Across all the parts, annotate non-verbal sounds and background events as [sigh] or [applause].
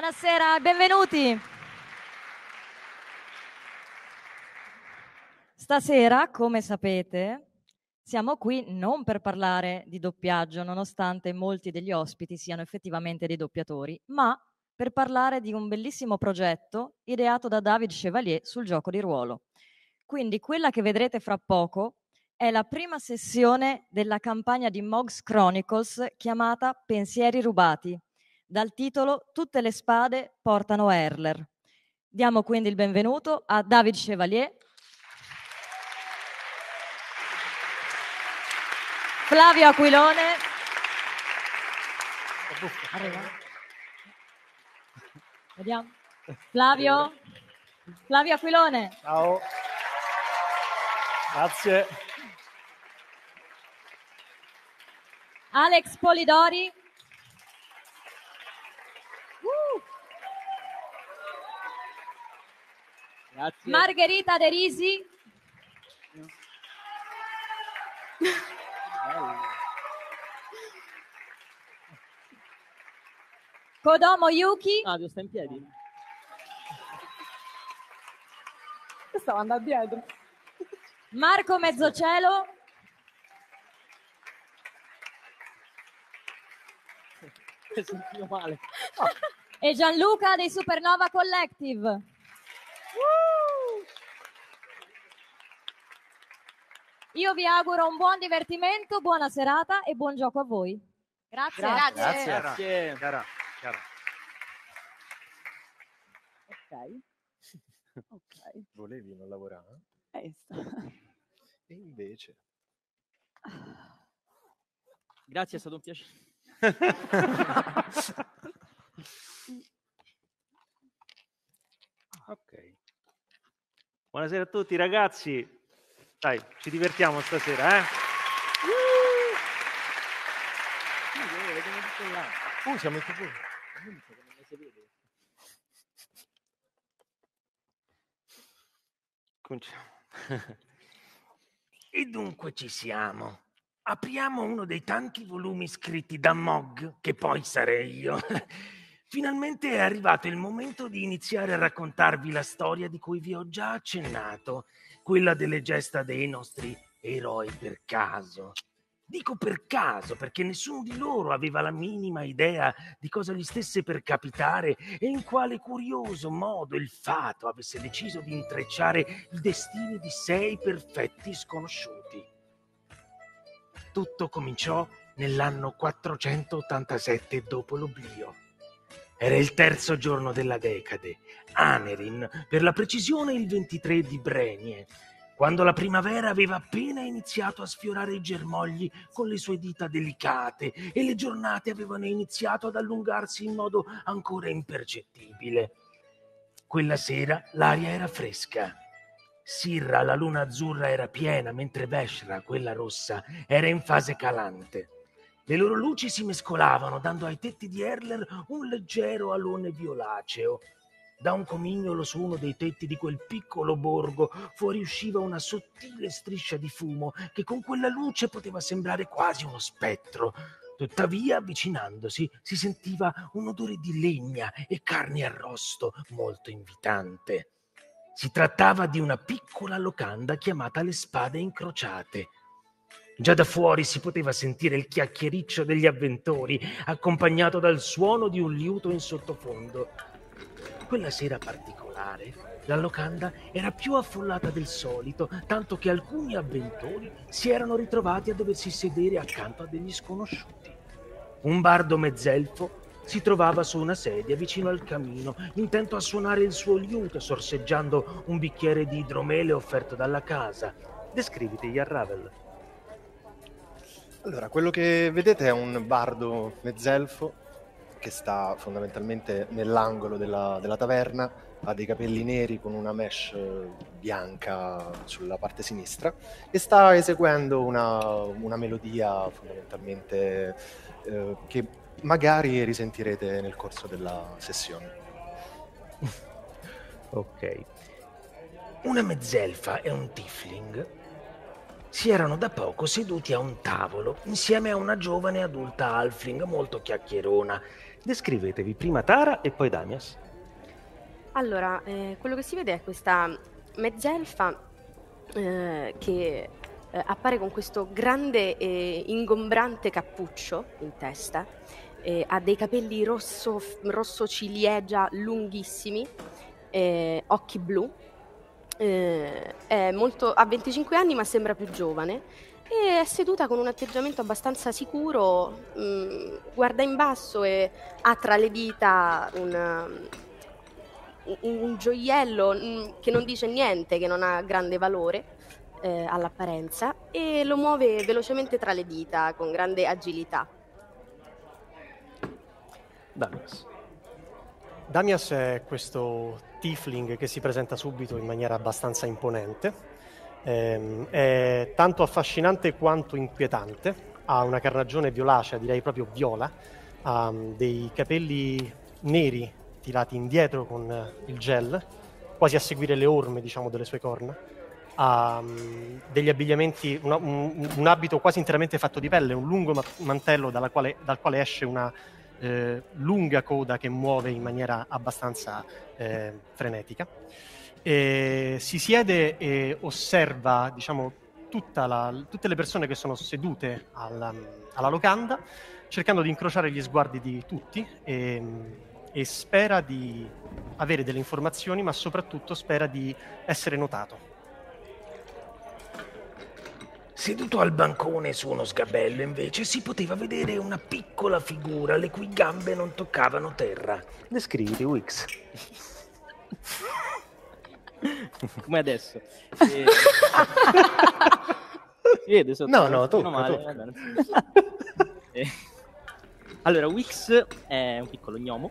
Buonasera, benvenuti. Stasera, come sapete, siamo qui non per parlare di doppiaggio, nonostante molti degli ospiti siano effettivamente dei doppiatori, ma per parlare di un bellissimo progetto ideato da David Chevalier sul gioco di ruolo. Quindi quella che vedrete fra poco è la prima sessione della campagna di Moggs Chronicles chiamata Pensieri rubati, dal titolo Tutte le spade portano Erler. Diamo quindi il benvenuto a David Chevalier, Flavio Aquilone. Arriva. Vediamo. Flavio. Flavio Aquilone. Ciao. Grazie. Alex Polidori. Grazie. Margherita De Risi. Kodomo Yuki. Ah, devo stare in piedi? Stavo andando dietro. Marco male. E Gianluca dei Supernova Collective. Io vi auguro un buon divertimento, buona serata e buon gioco a voi. Grazie. Grazie. Grazie. Chiara, Chiara. Ok. Ok. Volevi non lavorare? Eh. E invece... Grazie, è stato un piacere. [laughs] ok. Buonasera a tutti ragazzi. Dai, ci divertiamo stasera, eh? Uh, siamo in tv. Cominciamo. [laughs] E dunque ci siamo. Apriamo uno dei tanti volumi scritti da Mog, che poi sarei io. [laughs] Finalmente è arrivato il momento di iniziare a raccontarvi la storia di cui vi ho già accennato, quella delle gesta dei nostri eroi per caso. Dico per caso perché nessuno di loro aveva la minima idea di cosa gli stesse per capitare e in quale curioso modo il fato avesse deciso di intrecciare i destini di sei perfetti sconosciuti. Tutto cominciò nell'anno 487 dopo l'oblio. Era il terzo giorno della decade, Anerin, per la precisione il 23 di Brenie, quando la primavera aveva appena iniziato a sfiorare i germogli con le sue dita delicate e le giornate avevano iniziato ad allungarsi in modo ancora impercettibile. Quella sera l'aria era fresca. Sirra, la luna azzurra, era piena, mentre Veshra, quella rossa, era in fase calante. Le loro luci si mescolavano, dando ai tetti di Erler un leggero alone violaceo. Da un comignolo su uno dei tetti di quel piccolo borgo fuoriusciva una sottile striscia di fumo che con quella luce poteva sembrare quasi uno spettro. Tuttavia, avvicinandosi, si sentiva un odore di legna e carne arrosto molto invitante. Si trattava di una piccola locanda chiamata le spade incrociate. Già da fuori si poteva sentire il chiacchiericcio degli avventori, accompagnato dal suono di un liuto in sottofondo. Quella sera particolare, la locanda era più affollata del solito, tanto che alcuni avventori si erano ritrovati a doversi sedere accanto a degli sconosciuti. Un bardo mezzelfo si trovava su una sedia vicino al camino, intento a suonare il suo liuto, sorseggiando un bicchiere di idromele offerto dalla casa. Descriviti, Yarravel. Allora, quello che vedete è un bardo mezzelfo che sta fondamentalmente nell'angolo della, della taverna, ha dei capelli neri con una mesh eh, bianca sulla parte sinistra e sta eseguendo una, una melodia fondamentalmente eh, che magari risentirete nel corso della sessione. Ok. Una mezzelfa e un tiefling si erano da poco seduti a un tavolo insieme a una giovane adulta halfling molto chiacchierona, Descrivetevi prima Tara e poi Damias. Allora, eh, quello che si vede è questa mezzelfa eh, che eh, appare con questo grande e ingombrante cappuccio in testa, ha dei capelli rosso, rosso ciliegia lunghissimi, eh, occhi blu, eh, è molto, ha 25 anni ma sembra più giovane e è seduta con un atteggiamento abbastanza sicuro, mh, mm, guarda in basso e ha tra le dita un, un, un gioiello mh, mm, che non dice niente, che non ha grande valore eh, all'apparenza e lo muove velocemente tra le dita con grande agilità. Damias. Damias è questo tiefling che si presenta subito in maniera abbastanza imponente. Eh, è tanto affascinante quanto inquietante. Ha una carnagione violacea, direi proprio viola, ha dei capelli neri tirati indietro con il gel, quasi a seguire le orme diciamo, delle sue corna ha um, degli abbigliamenti, una, un, un, abito quasi interamente fatto di pelle, un lungo ma- mantello quale, dal quale esce una eh, lunga coda che muove in maniera abbastanza eh, frenetica. E si siede e osserva diciamo, la, tutte le persone che sono sedute alla, alla, locanda, cercando di incrociare gli sguardi di tutti e, e spera di avere delle informazioni, ma soprattutto spera di essere notato. Seduto al bancone su uno sgabello, invece, si poteva vedere una piccola figura le cui gambe non toccavano terra. Descriviti, Wix. Come adesso. [laughs] E... si vede sotto? No, no, tocca, male. Tocca. Eh. Allora, Wix è un piccolo gnomo.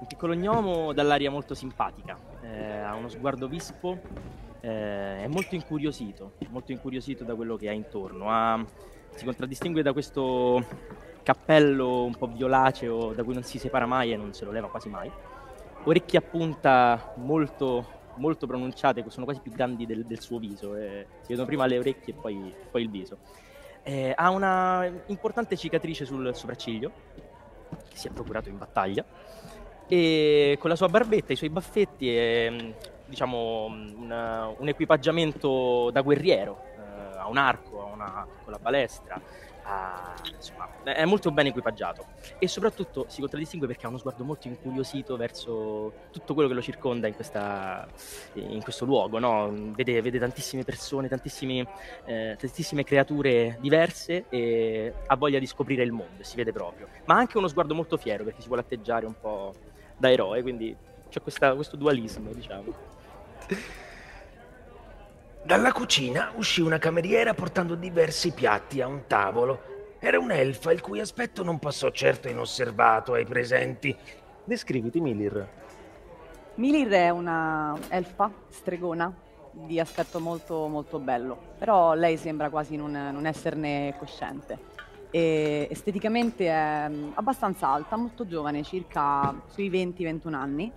Un piccolo gnomo dall'aria molto simpatica. Eh, ha uno sguardo vispo eh, è molto incuriosito, molto incuriosito da quello che ha intorno. Ha, si contraddistingue da questo cappello un po' violaceo da cui non si separa mai e non se lo leva quasi mai. Orecchie a punta molto, molto pronunciate, sono quasi più grandi del, del suo viso. Eh, si vedono prima le orecchie e poi, poi il viso. Eh, ha una importante cicatrice sul sopracciglio che si è procurato in battaglia e con la sua barbetta, i suoi baffetti e diciamo, un, un, equipaggiamento da guerriero, eh, ha un arco, ha una piccola balestra, ha, insomma, è molto ben equipaggiato e soprattutto si contraddistingue perché ha uno sguardo molto incuriosito verso tutto quello che lo circonda in, questa, in questo luogo, no? vede, vede, tantissime persone, tantissime, eh, tantissime creature diverse e ha voglia di scoprire il mondo, si vede proprio, ma ha anche uno sguardo molto fiero perché si vuole atteggiare un po' da eroe, quindi c'è questa, questo dualismo, diciamo. Dalla cucina uscì una cameriera portando diversi piatti a un tavolo. Era un'elfa il cui aspetto non passò certo inosservato ai presenti. Descriviti Milir. Milir è una elfa stregona di aspetto molto molto bello, però lei sembra quasi non, non esserne cosciente. E esteticamente è mm, abbastanza alta, molto giovane, circa sui 20-21 anni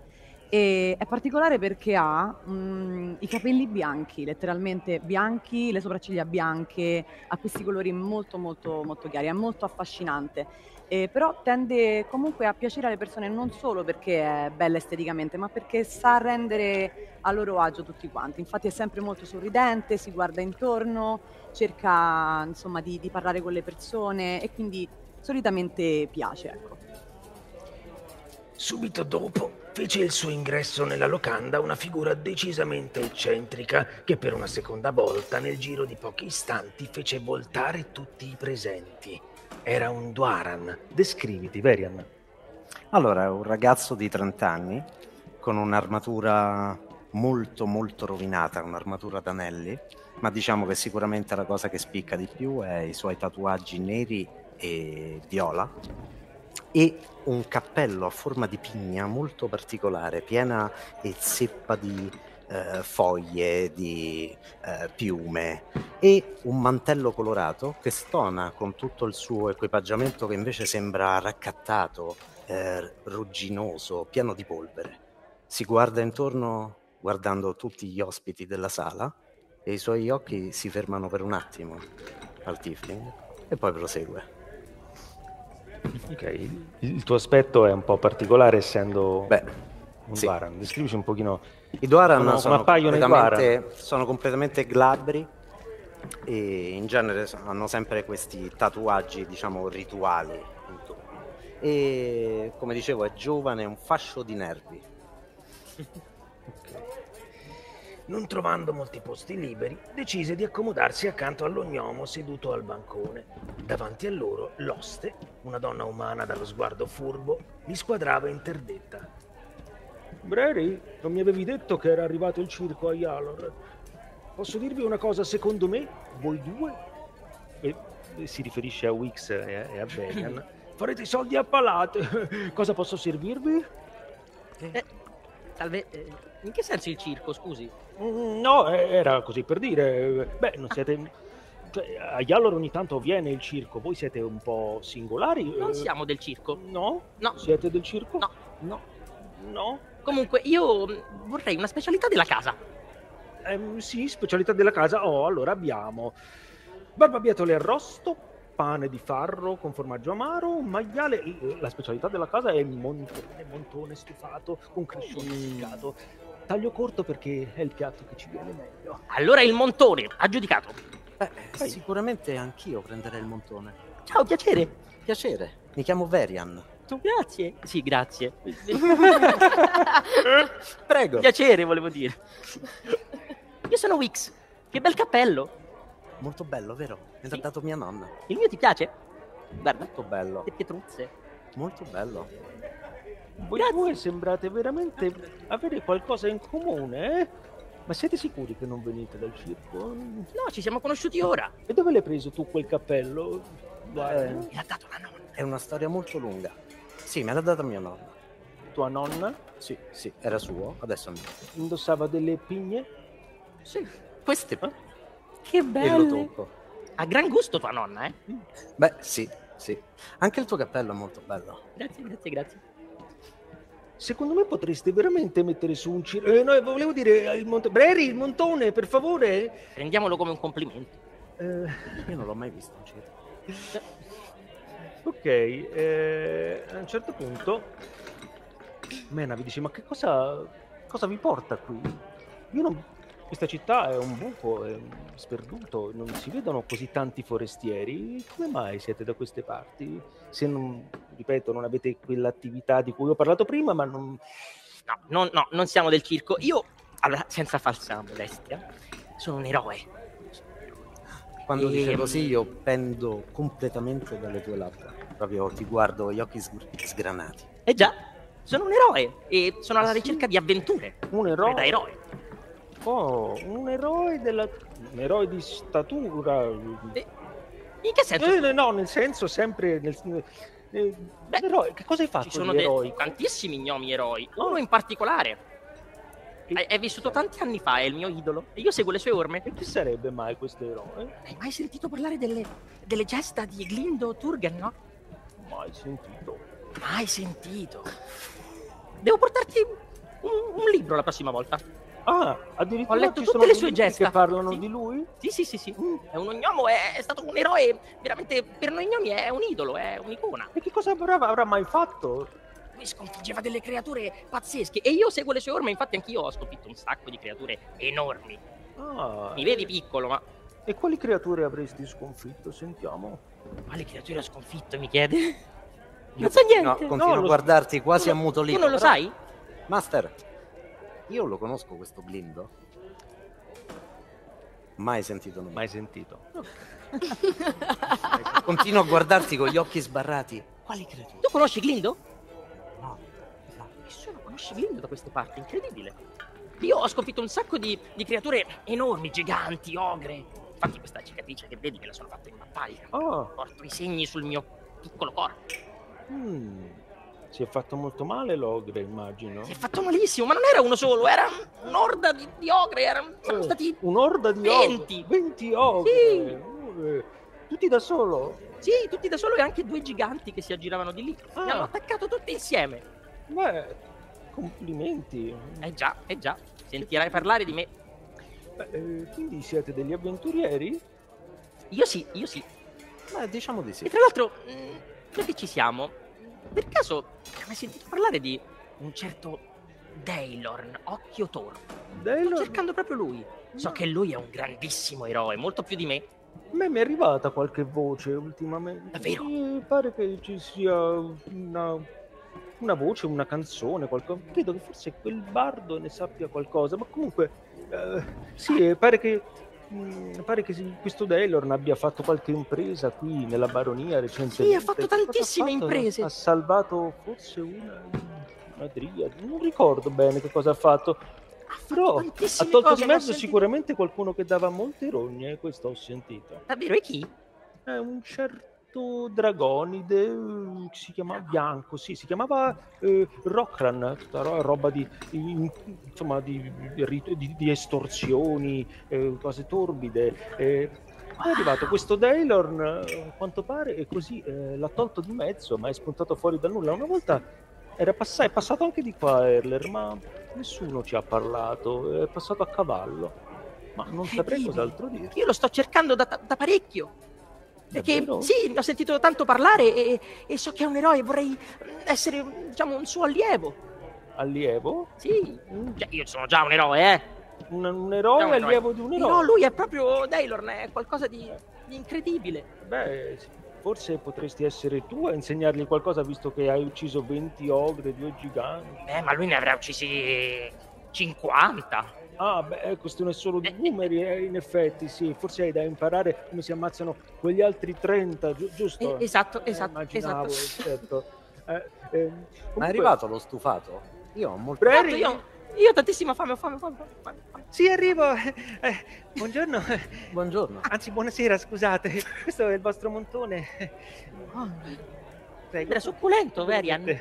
e è particolare perché ha mh, i capelli bianchi, letteralmente bianchi, le sopracciglia bianche, ha questi colori molto molto molto chiari, è molto affascinante. Eh, però tende comunque a piacere alle persone non solo perché è bella esteticamente, ma perché sa rendere a loro agio tutti quanti. Infatti è sempre molto sorridente, si guarda intorno, cerca insomma di, di parlare con le persone e quindi solitamente piace. Ecco. Subito dopo fece il suo ingresso nella locanda una figura decisamente eccentrica che per una seconda volta nel giro di pochi istanti fece voltare tutti i presenti. Era un Dwaran. Descriviti, Verian. Allora, un ragazzo di 30 anni con un'armatura molto molto rovinata, un'armatura d'anelli, ma diciamo che sicuramente la cosa che spicca di più è i suoi tatuaggi neri e viola e un cappello a forma di pigna molto particolare, piena e zeppa di eh, foglie, di eh, piume e un mantello colorato che stona con tutto il suo equipaggiamento che invece sembra raccattato, eh, rugginoso, pieno di polvere. Si guarda intorno guardando tutti gli ospiti della sala e i suoi occhi si fermano per un attimo al Tifling e poi prosegue. Ok, il, tuo aspetto è un po' particolare essendo Beh, un sì. Varan. Descrivici un pochino. I Dwaran come sono, completamente, sono completamente glabri e in genere hanno sempre questi tatuaggi, diciamo, rituali intorno. E come dicevo, è giovane, è un fascio di nervi. [laughs] Non trovando molti posti liberi, decise di accomodarsi accanto all'ognomo seduto al bancone. Davanti a loro, l'oste, una donna umana dallo sguardo furbo, li squadrava interdetta. Breri, non mi avevi detto che era arrivato il circo a Yalor. Posso dirvi una cosa, secondo me, voi due, e, e si riferisce a Wix e, e a Venian, [laughs] farete i soldi a palate. Cosa posso servirvi? Eh, salve, eh, in che senso il circo, scusi? Mm, No, eh, era così per dire. Beh, non siete. Cioè, a Yalor ogni tanto viene il circo, voi siete un po' singolari. Non eh, siamo del circo. No? No. Siete del circo? No. No. No? Comunque, io mm, vorrei una specialità della casa. Ehm, sì, specialità della casa. Oh, allora abbiamo barbabietole arrosto, pane di farro con formaggio amaro, un maiale. La specialità della casa è il montone, montone stufato con crescione Mm. Taglio corto perché è il piatto che ci viene meglio. Allora il montone, aggiudicato. Beh, sicuramente anch'io prenderei il montone. Ciao, piacere. Piacere, mi chiamo Verian. Grazie. Sì, grazie. [laughs] Prego. piacere, volevo dire. Io sono Wix. Che bel cappello. Molto bello, vero? Me l'ha Sì. dato mia nonna. Il mio ti piace? Guarda, Molto bello, le pietruzze. molto bello. Voi Grazie. due sembrate veramente avere qualcosa in comune, eh? Ma siete sicuri che non venite dal circo? No, ci siamo conosciuti ora. E dove l'hai preso tu quel cappello? Guarda, Eh. Me l'ha dato la nonna. È una storia molto lunga. Sì, me l'ha data mia nonna. tua nonna Sì, sì, era suo, adesso è mio. indossava delle pigne? Sì, queste. Eh? Che E lo belle. tocco. Ha gran gusto tua nonna, eh? Beh, sì, sì. Anche il tuo cappello è molto bello. Grazie, grazie, grazie. Secondo me potreste veramente mettere su un circo. Eh, no, volevo dire il montone. Breri, il montone, per favore. Prendiamolo come un complimento. Eh, Io non l'ho mai visto un circo. ok, eh, a un certo punto Mena vi dice: Ma che cosa, cosa vi porta qui? Io non- Questa città è un buco, è sperduto, non si vedono così tanti forestieri. Come mai siete da queste parti? Se non, ripeto, non avete quell'attività di cui ho parlato prima, ma non. No, no, no, non siamo del circo. Io, allora, senza falsa modestia, sono un eroe. Quando dice Ehm. così io pendo completamente dalle tue labbra. Proprio ti guardo gli occhi sgr- sgranati. Eh già, sono un eroe e sono alla ricerca di avventure. Un eroe? Da eroe. Oh, un eroe della. un eroe di statura. Eh, In che senso? Eh, no, nel senso sempre. Nel, eh, Beh, che cosa hai fatto Ci sono de- tantissimi gnomi eroi. Uno in particolare. È, è vissuto tanti anni fa, è il mio idolo. E io seguo le sue orme. E chi sarebbe mai questo eroe? Hai mai sentito parlare delle, delle gesta di Glindo Turgen, no? Mai sentito. Mai sentito. Devo portarti un, un libro la prossima volta. Ah, addirittura Ho letto ci tutte sono le sue gesta. che parlano Sì. di lui? Sì, sì, sì, sì. È uno gnomo, è, è stato un eroe. Veramente, per noi gnomi è un idolo, è un'icona. E che cosa avrà, avrà mai fatto? Lui sconfiggeva delle creature pazzesche. E io seguo le sue orme, infatti anch'io ho sconfitto un sacco di creature enormi. Ah, Mi vedi piccolo, ma e quali creature avresti sconfitto? Sentiamo. quale creature ho sconfitto, mi chiede? Non so niente. No, continuo lo- a guardarti quasi Tu lo- ammutolito. Tu non lo però- sai? Master, io lo conosco questo blindo. Mai sentito nome. Mai sentito. [laughs] Continuo a guardarti con gli occhi sbarrati. Quali creature? Tu conosci Glindo? No, no. Nessuno conosce Glindo da queste parti, incredibile. Io ho sconfitto un sacco di, di creature enormi, giganti, ogre. Infatti questa cicatrice che vedi me la sono fatta in battaglia. Ah, Porto i segni sul mio piccolo corpo. mm. Si è fatto molto male l'ogre, immagino. Si è fatto malissimo, ma non era uno solo, era un'orda di, di ogre, erano, Eh, stati... Un'orda di 20. ogre. 20 ogre. Eh, Tutti da solo? Sì, tutti da solo e anche due giganti che si aggiravano di lì. Ah. Mi hanno attaccato tutti insieme. Beh, complimenti. Eh già, eh già, sentirai parlare di me. Beh, eh, quindi siete degli avventurieri? Io sì, io sì. Beh, diciamo di sì. E tra l'altro, noi che ci siamo, per caso hai mai sentito parlare di un certo Daylorn, Occhio Torvo? Sto Daylor, cercando proprio lui. So che lui è un grandissimo eroe, molto più di me. a me mi è arrivata qualche voce ultimamente. Davvero? E pare che ci sia una, una voce, una canzone, qualcosa. Credo che forse quel bardo ne sappia qualcosa, ma comunque eh, sì, pare che mm, pare che questo Daylorn abbia fatto qualche impresa qui nella baronia recentemente. Sì, ha fatto cosa tantissime ha fatto? imprese. Ha salvato forse una, una driade, non ricordo bene che cosa ha fatto. Però ha tolto di mezzo sicuramente qualcuno che dava molte rogne, questo ho sentito. Davvero? E chi? È un certo dragonide eh, che si chiamava Bianco, sì, si chiamava eh, Rockran, tutta ro- roba di, in- insomma, di, di- di- estorsioni, eh, cose torbide. eh. è arrivato questo Daylorn, a quanto pare, e così eh, l'ha tolto di mezzo, ma è spuntato fuori dal nulla. Una volta era passato, è passato anche di qua Erler, ma nessuno ci ha parlato, è passato a cavallo. Ma non saprei cos'altro dire. Io lo sto cercando da, da parecchio. Perché Davvero? sì, ne ho sentito tanto parlare e, e so che è un eroe e vorrei essere, diciamo, un suo allievo. Allievo? Sì, Cioè, io sono già un eroe, eh. Un, un eroe un eroe. allievo di un eroe? No, lui è proprio Daylorn, è qualcosa di, di incredibile. Beh, sì, forse potresti essere tu a insegnargli qualcosa visto che hai ucciso 20 ogre, due giganti. Eh, ma lui ne avrà uccisi 50. Ah, beh, questione solo di numeri, eh, in effetti, sì. Forse hai da imparare come si ammazzano quegli altri 30, giu- giusto? Eh, esatto, Eh, esatto, immaginavo, esatto. certo. Eh, [laughs] ehm, Ma è comunque- arrivato lo stufato? Io ho molto... Preri? Io, io ho tantissima fame, ho fame, fame, fame, fame. Sì, arrivo. Eh, buongiorno. Buongiorno. Anzi, buonasera, scusate. Questo è il vostro montone. Prego. Era succulento, Verian.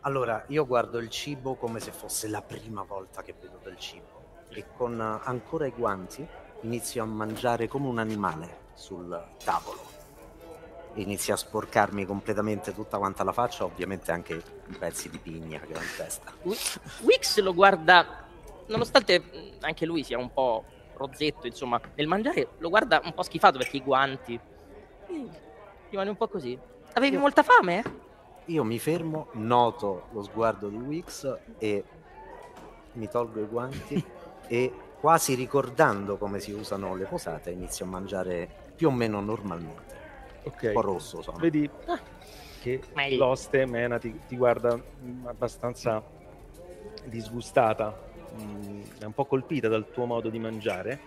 Allora, io guardo il cibo come se fosse la prima volta che vedo del cibo e con ancora i guanti inizio a mangiare come un animale sul tavolo. Inizio a sporcarmi completamente tutta quanta la faccia, ovviamente anche i pezzi di pigna che ho in testa. Wi- Wix lo guarda, nonostante anche lui sia un po' rozzetto, insomma, nel mangiare lo guarda un po' schifato perché i guanti. Rimane un po' così. Avevi molta fame? Io mi fermo, noto lo sguardo di Wix e mi tolgo i guanti [laughs] e quasi ricordando come si usano le posate inizio a mangiare più o meno normalmente. Ok. Un po' rosso sono. Vedi Ah, che meglio. l'oste Mena ti, ti guarda mm, abbastanza disgustata, mm, è un po' colpita dal tuo modo di mangiare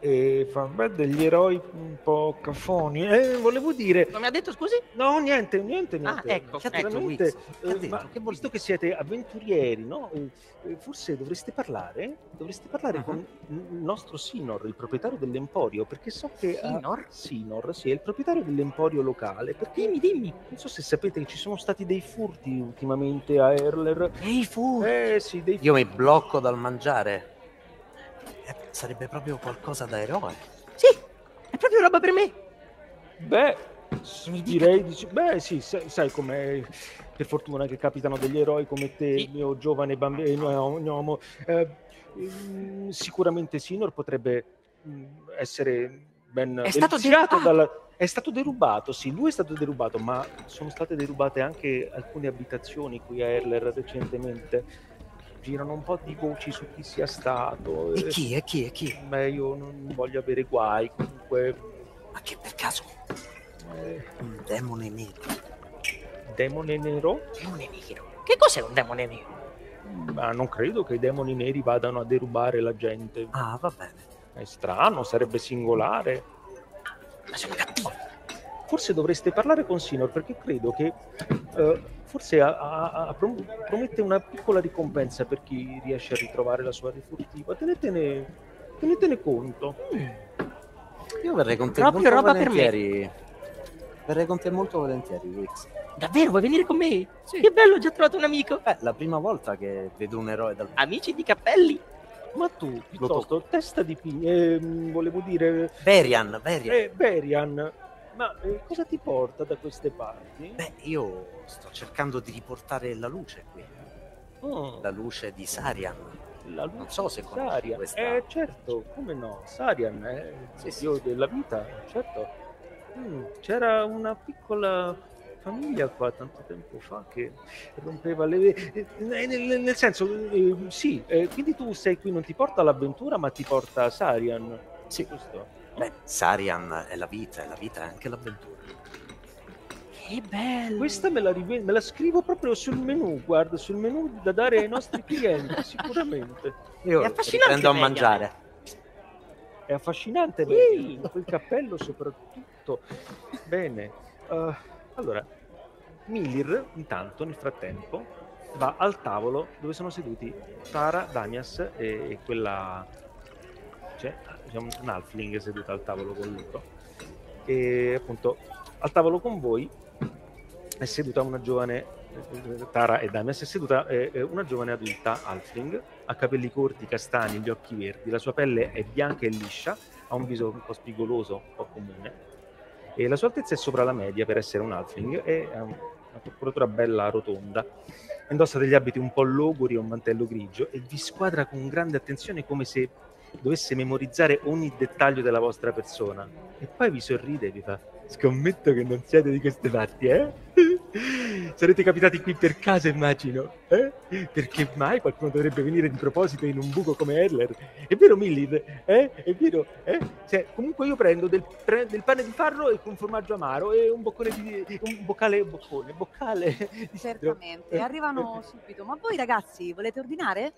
e fa beh, degli eroi un po' cafoni. Eh, volevo dire, Come ha detto, scusi? no, niente, niente, Ah, niente. ecco, Che ha detto Veramente, Wix? Che ha eh, detto? ma Che visto che siete avventurieri, no? Eh, eh, forse dovreste parlare, dovreste parlare Mhm. con il nostro Sinor, il proprietario dell'emporio, perché so che ha- Sinor? Sinor, sì, è il proprietario dell'emporio locale, perché Dimmi, dimmi. non so se sapete che ci sono stati dei furti ultimamente a Erler. Ehi, fu. Eh sì, dei Io mi blocco dal mangiare. Eh, sarebbe proprio qualcosa da eroe. Sì, è proprio roba per me. Beh, direi di sì. Beh, sì, sai, sai com'è. Per fortuna che capitano degli eroi come te, Sì. mio giovane bambino, gnomo. Eh, mm, sicuramente Sinor potrebbe mm, essere ben È stato derubato. dalla- È stato derubato, sì, lui è stato derubato, ma sono state derubate anche alcune abitazioni qui a Erler recentemente. Girano un po' di voci su chi sia stato. E chi? E chi? E chi? Beh, io non voglio avere guai, comunque... Ma che per caso? eh, Un demone nero. demone nero? Demone nero. Che cos'è un demone nero? Ma non credo che i demoni neri vadano a derubare la gente. Ah, va bene. È strano, sarebbe singolare. Ma sono cattivo. Forse dovreste parlare con Sinor perché credo che eh, forse ha- ha- ha- prom- promette una piccola ricompensa per chi riesce a ritrovare la sua rifurtiva. Tenetene, tenetene conto. Io verrei con te Proprio molto roba per me. volentieri. Verrei con te molto volentieri, Wix. Davvero, vuoi venire con me? Che bello, ho già trovato un amico. Beh, la prima volta che vedo un eroe dal Amici di cappelli. Ma tu, piuttosto, testa di pigna, ehm, volevo dire, Berian, Berian. eh, Berian, ma eh, cosa ti porta da queste parti? Beh, io sto cercando di riportare la luce qui. Mm. La luce di Sarian. La luce Non so se conosci Sarian. questa- Eh, certo, come no? Sarian è il Sì, sì, dio sì. della vita, certo. Mm, c'era una piccola famiglia qua tanto tempo fa che rompeva le... eh, Nel, nel senso, eh, sì, eh, quindi tu sei qui, non ti porta all'avventura, ma ti porta a Sarian. Sì. Questo? Beh, Sarian è la vita, e la vita è anche l'avventura. Che bello! Questa me la, rive- me la scrivo proprio sul menu, guarda, sul menu da dare ai nostri clienti, [laughs] sicuramente. Io È affascinante, riprendo a mangiare. È affascinante, vedi, quel cappello soprattutto. Bene. eh, allora, Milir, intanto, nel frattempo, va al tavolo dove sono seduti Tara, Damias e, quella... Diciamo, un halfling seduta al tavolo con loro. E appunto, al tavolo con voi è seduta una giovane... eh, Tara e Damias è seduta eh, eh, una giovane adulta halfling ha capelli corti, castani, gli occhi verdi, la sua pelle è bianca e liscia, ha un viso un po' spigoloso, un po' comune, e la sua altezza è sopra la media per essere un halfling e ha un- una corporatura bella rotonda. Indossa degli abiti un po' logori e un mantello grigio e vi squadra con grande attenzione come se dovesse memorizzare ogni dettaglio della vostra persona. E poi vi sorride e vi fa: Scommetto che non siete di queste parti, eh? [laughs] Sarete capitati qui per caso, immagino, eh? Perché mai qualcuno dovrebbe venire di proposito in un buco come Erler? È vero, Millid? Eh? È vero? Eh? Cioè, comunque io prendo del, pre- del pane di farro e con formaggio amaro e un boccone di... un boccale, boccone, boccale. Certamente, arrivano subito. Ma voi ragazzi, volete ordinare?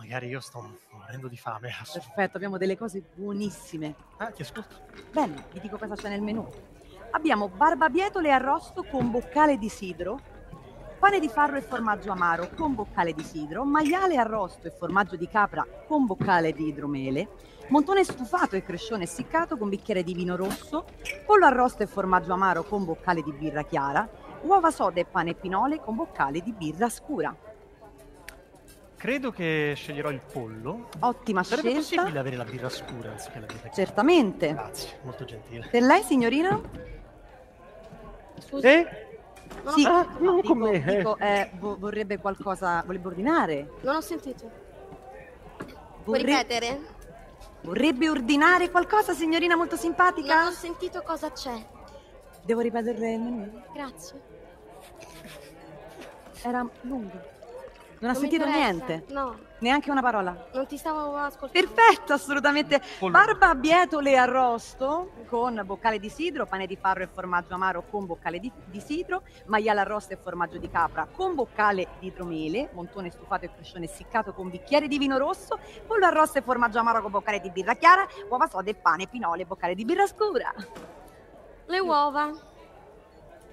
Magari io sto morendo di fame. [laughs] Perfetto, abbiamo delle cose buonissime. Ah, ti ascolto. Bene, vi dico cosa c'è nel menù. Abbiamo barbabietole arrosto con boccale di sidro, pane di farro e formaggio amaro con boccale di sidro, maiale arrosto e formaggio di capra con boccale di idromele, montone stufato e crescione essiccato con bicchiere di vino rosso, pollo arrosto e formaggio amaro con boccale di birra chiara, uova soda e pane e pinole con boccale di birra scura. Credo che sceglierò il pollo. Ottima Sarebbe scelta. possibile avere la birra scura anziché la birra chiara? Certamente. Grazie, molto gentile. Per lei, signorina? Scusi, Eh? non, Sì, Ah, non dico, con me, eh. dico, eh, vo- vorrebbe qualcosa, vorrebbe ordinare? non ho sentito. Puoi Vorre- ripetere? vorrebbe ordinare qualcosa, signorina molto simpatica? Non ho sentito cosa c'è. Devo ripeterle il menù? Grazie. Era lungo. Non ha Non sentito niente? No, Neanche una parola? non ti stavo ascoltando. Perfetto, assolutamente. Barba bietole arrosto con boccale di sidro, pane di farro e formaggio amaro con boccale di, di sidro, maiale arrosto e formaggio di capra con boccale di idromele, montone stufato e crescione essiccato con bicchiere di vino rosso, pollo arrosto e formaggio amaro con boccale di birra chiara, uova soda e pane, pinole e boccale di birra scura. Le uova.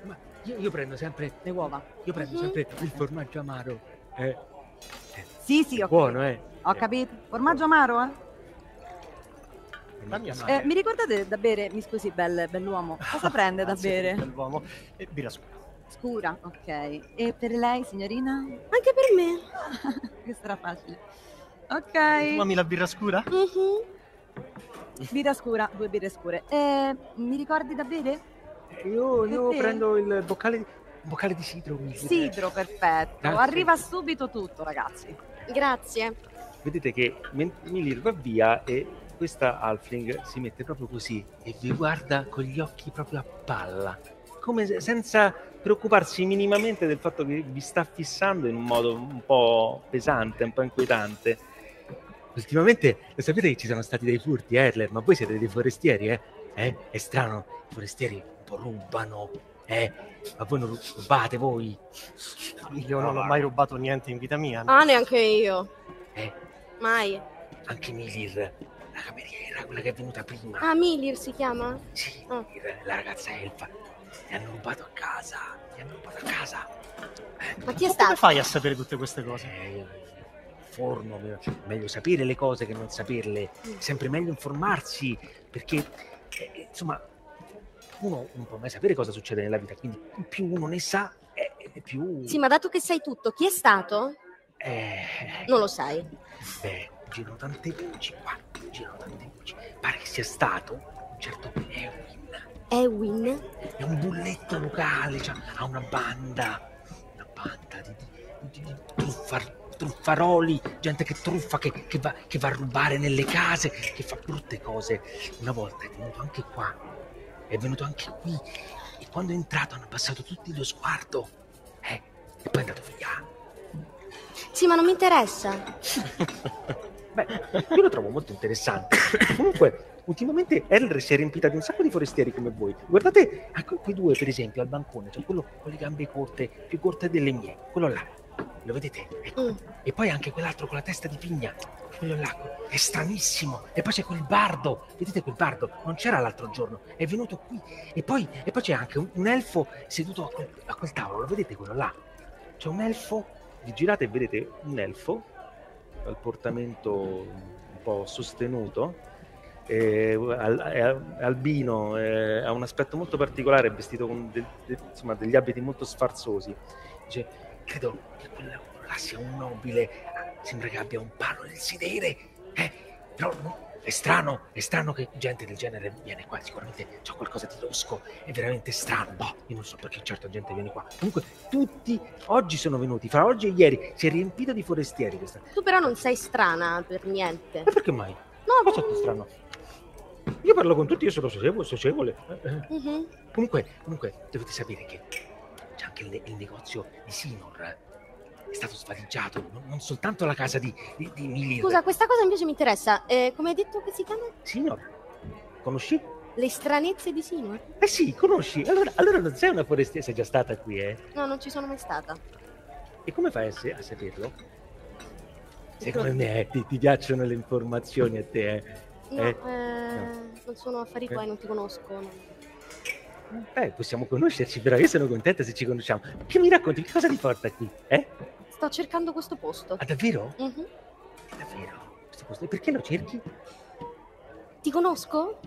Ma io, io prendo sempre... Le uova. Io prendo Mhm. sempre il formaggio amaro. Eh, Sì, sì, ho, buono, eh. ho capito. Formaggio amaro, eh? Eh, mi ricordate da bere, mi scusi, bel, bell'uomo, cosa [laughs] prende da bere? bell'uomo. E birra scura. Scura, ok. E per lei, signorina? Anche per me. [laughs] Questo era facile. Ok, ami la birra scura? Mhm. birra scura, due birre scure. Eh, mi ricordi da bere? Io, io prendo il boccale, un boccale di sidro. Sidro, perfetto. Grazie. Arriva subito tutto, ragazzi. Grazie. Vedete che Milir va via e questa Halfling si mette proprio così e vi guarda con gli occhi proprio a palla, come se- senza preoccuparsi minimamente del fatto che vi sta fissando in un modo un po' pesante, un po' inquietante. Ultimamente lo sapete che ci sono stati dei furti, Erler, ma voi siete dei forestieri, eh? Eh? È strano, i forestieri un po' rubano, eh? Ma voi non rubate voi? Io non ho mai rubato niente in vita mia. Ah, neanche io. Eh? Mai. Anche Milir, la cameriera, quella che è venuta prima. Ah, Milir si chiama? Sì, Ah. Milir, la ragazza elfa. Mi hanno rubato a casa. Mi hanno rubato a casa. Ma chi è Ma come stato? fai a sapere tutte queste cose? Eh, io- forno, me- meglio sapere le cose che non saperle. Sempre meglio informarsi, perché eh, insomma uno non può mai sapere cosa succede nella vita, quindi più uno ne sa, eh, eh, più... Sì, ma dato che sai tutto, chi è stato? Eh, Non lo sai. Beh, girano tante voci qua, girano tante voci. Pare che sia stato un certo Ewin. Ewin? È un bulletto locale, cioè, ha una banda, una banda di, di- di truffar- truffaroli, gente che truffa, che, che va, che va a rubare nelle case, che fa brutte cose. Una volta è venuto anche qua è venuto anche qui e quando è entrato hanno passato tutti lo sguardo. Eh, e poi è andato via. Sì, ma non mi interessa. [laughs] Beh, io lo trovo molto interessante. Comunque, ultimamente Elr si è riempita di un sacco di forestieri come voi. Guardate, ecco, quei due, per esempio, al bancone. C'è quello con le gambe corte, più corte delle mie. Quello là. Lo vedete? Ecco. Mm. E poi anche quell'altro con la testa di pigna. Quello là. È stranissimo. E poi c'è quel bardo. Vedete quel bardo? Non c'era l'altro giorno. È venuto qui. E poi, e poi c'è anche un, un elfo seduto a quel, a quel tavolo. Lo vedete quello là? C'è un elfo. Vi girate e vedete un elfo dal portamento un po' sostenuto, è albino, ha un aspetto molto particolare, è vestito con de- de- insomma, degli abiti molto sfarzosi. Dice, credo che quello là sia un nobile, sembra che abbia un palo nel sedere, eh, però no, è strano, è strano che gente del genere viene qua, sicuramente c'è qualcosa di losco, è veramente strano, boh, io non so perché certa gente viene qua. Comunque tutti oggi sono venuti, fra oggi e ieri si è riempito di forestieri questa. Tu però non sei strana per niente. Ma perché mai? No, Cosa c'è di strano? Io parlo con tutti, io sono socievole. socievole. Eh, eh. Mhm. Comunque, comunque, dovete sapere che c'è anche il, il negozio di Sinor. eh. È stato svaligiato, non, soltanto la casa di, di, di Milir. Scusa, questa cosa invece mi interessa. Eh, come hai detto che si chiama? Sinor, conosci? Le stranezze di Sinor? Eh sì, conosci. Allora, allora non sei una forestiera, sei già stata qui, eh? No, non ci sono mai stata. E come fai a, a saperlo? Come me, eh, ti, ti piacciono le informazioni a te, eh? No, Eh, eh, non sono affari Eh. tuoi, non ti conosco. non- Beh, possiamo conoscerci, però io sono contenta se ci conosciamo. Che mi racconti? Che cosa ti porta qui? Eh? Sto cercando questo posto. Ah, davvero? Mhm. Davvero? Questo posto- E perché lo cerchi? Ti conosco?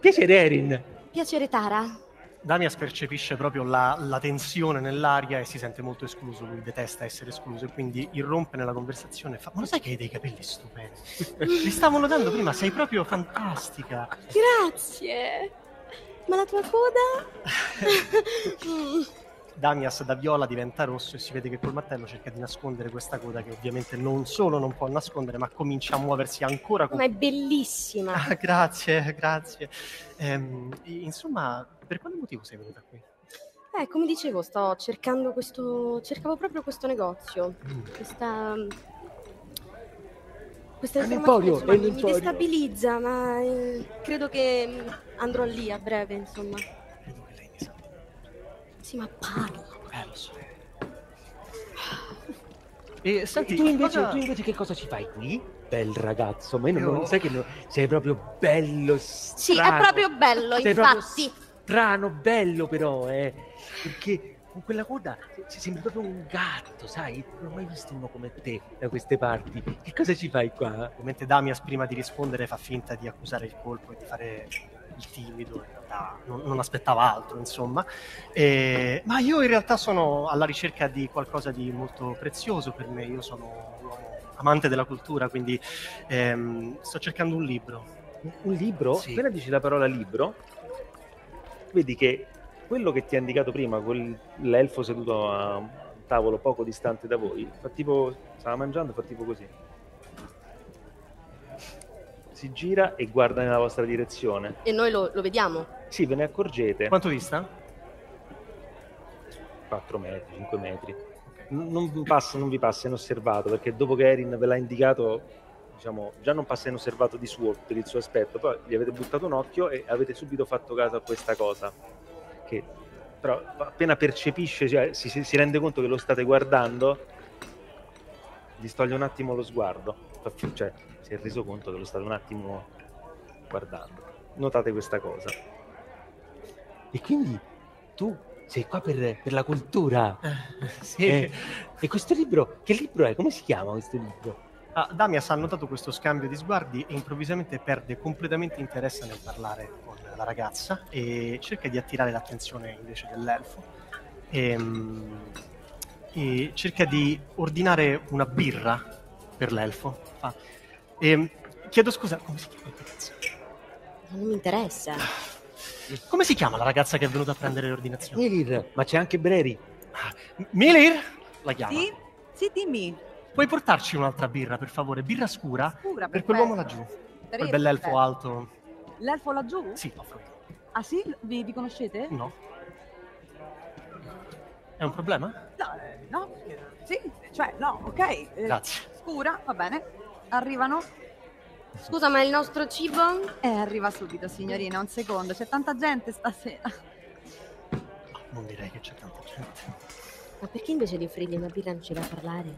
Piacere, Erin. Piacere, Tara. Damias percepisce proprio la, la tensione nell'aria e si sente molto escluso, lui detesta essere escluso e quindi irrompe nella conversazione e fa Ma lo sai che hai dei capelli stupendi? [laughs] Li stavo notando prima, sei proprio fantastica. Grazie. Ma la tua coda? [laughs] Mm. Damias da viola diventa rosso e si vede che col martello cerca di nascondere questa coda che ovviamente non solo non può nascondere ma comincia a muoversi ancora con Ma è bellissima. Ah, grazie, grazie. Ehm, insomma, per quale motivo sei venuta qui? Eh, come dicevo, sto cercando questo. Cercavo proprio questo negozio. Mm. Questa. Questa emporio, insomma, mi, mi destabilizza, ma eh, credo che mm, andrò lì a breve, insomma. Credo che lei mi sa. Sì, ma parla. Eh, lo so. [laughs] E senti, tu, invece, cosa- tu invece che cosa ci fai qui? Bel ragazzo, ma io non, non sai che no- sei proprio bello, Sì, strano. è proprio bello, Sei proprio infatti. strano, bello però, eh. Perché con quella coda ci sembri proprio un gatto, sai? Non ho mai visto uno come te da queste parti. Che cosa ci fai qua? Ovviamente Damias prima di rispondere fa finta di accusare il colpo e di fare il timido, in realtà non, non aspettava altro, insomma. E- ma io in realtà sono alla ricerca di qualcosa di molto prezioso per me, io sono un uomo amante della cultura, quindi ehm, sto cercando un libro. Un libro? Sì. Appena dici la parola libro, vedi che quello che ti ha indicato prima, quel- l'elfo seduto a un tavolo poco distante da voi, fa tipo, stava mangiando, fa tipo così. Si gira e guarda nella vostra direzione. E noi lo, lo vediamo. Sì, ve ne accorgete. Quanto dista? 4 metri, 5 metri. Non, non vi passa, non vi passa inosservato perché dopo che Erin ve l'ha indicato, diciamo, già non passa inosservato di suo per il suo aspetto, poi gli avete buttato un occhio e avete subito fatto caso a questa cosa. Che però appena percepisce, cioè, si, si- rende conto che lo state guardando, distoglie un attimo lo sguardo. Cioè, si è reso conto che lo state un attimo guardando. Notate questa cosa. E quindi tu sei qua per, per la cultura. [laughs] Sì. Eh, e questo libro, che libro è? Come si chiama questo libro? Ah, Damias ha notato questo scambio di sguardi e improvvisamente perde completamente interesse nel parlare la ragazza e cerca di attirare l'attenzione invece dell'elfo. Ehm, E, cerca di ordinare una birra per l'elfo. Fa, ehm, chiedo scusa, come si chiama la ragazza? Non mi interessa. Come si chiama la ragazza che è venuta a prendere le ordinazioni? Milir, ma c'è anche Breri. Milir? La chiama. Sì? Sì, dimmi. Puoi portarci un'altra birra, per favore? Birra scura? Scura, Per quell'uomo laggiù. Quel bell'elfo alto. L'elfo laggiù? Sì, io. Ah sì? Vi, vi conoscete? No. È un problema? No, eh, no? Sì, cioè no, ok. eh, Grazie. Scura, va bene. Arrivano? Scusa, ma il nostro cibo? Eh, arriva subito, signorina, un secondo. C'è tanta gente stasera. Non direi che c'è tanta gente. Ma perché invece di offrirgli una birra non ci va a parlare?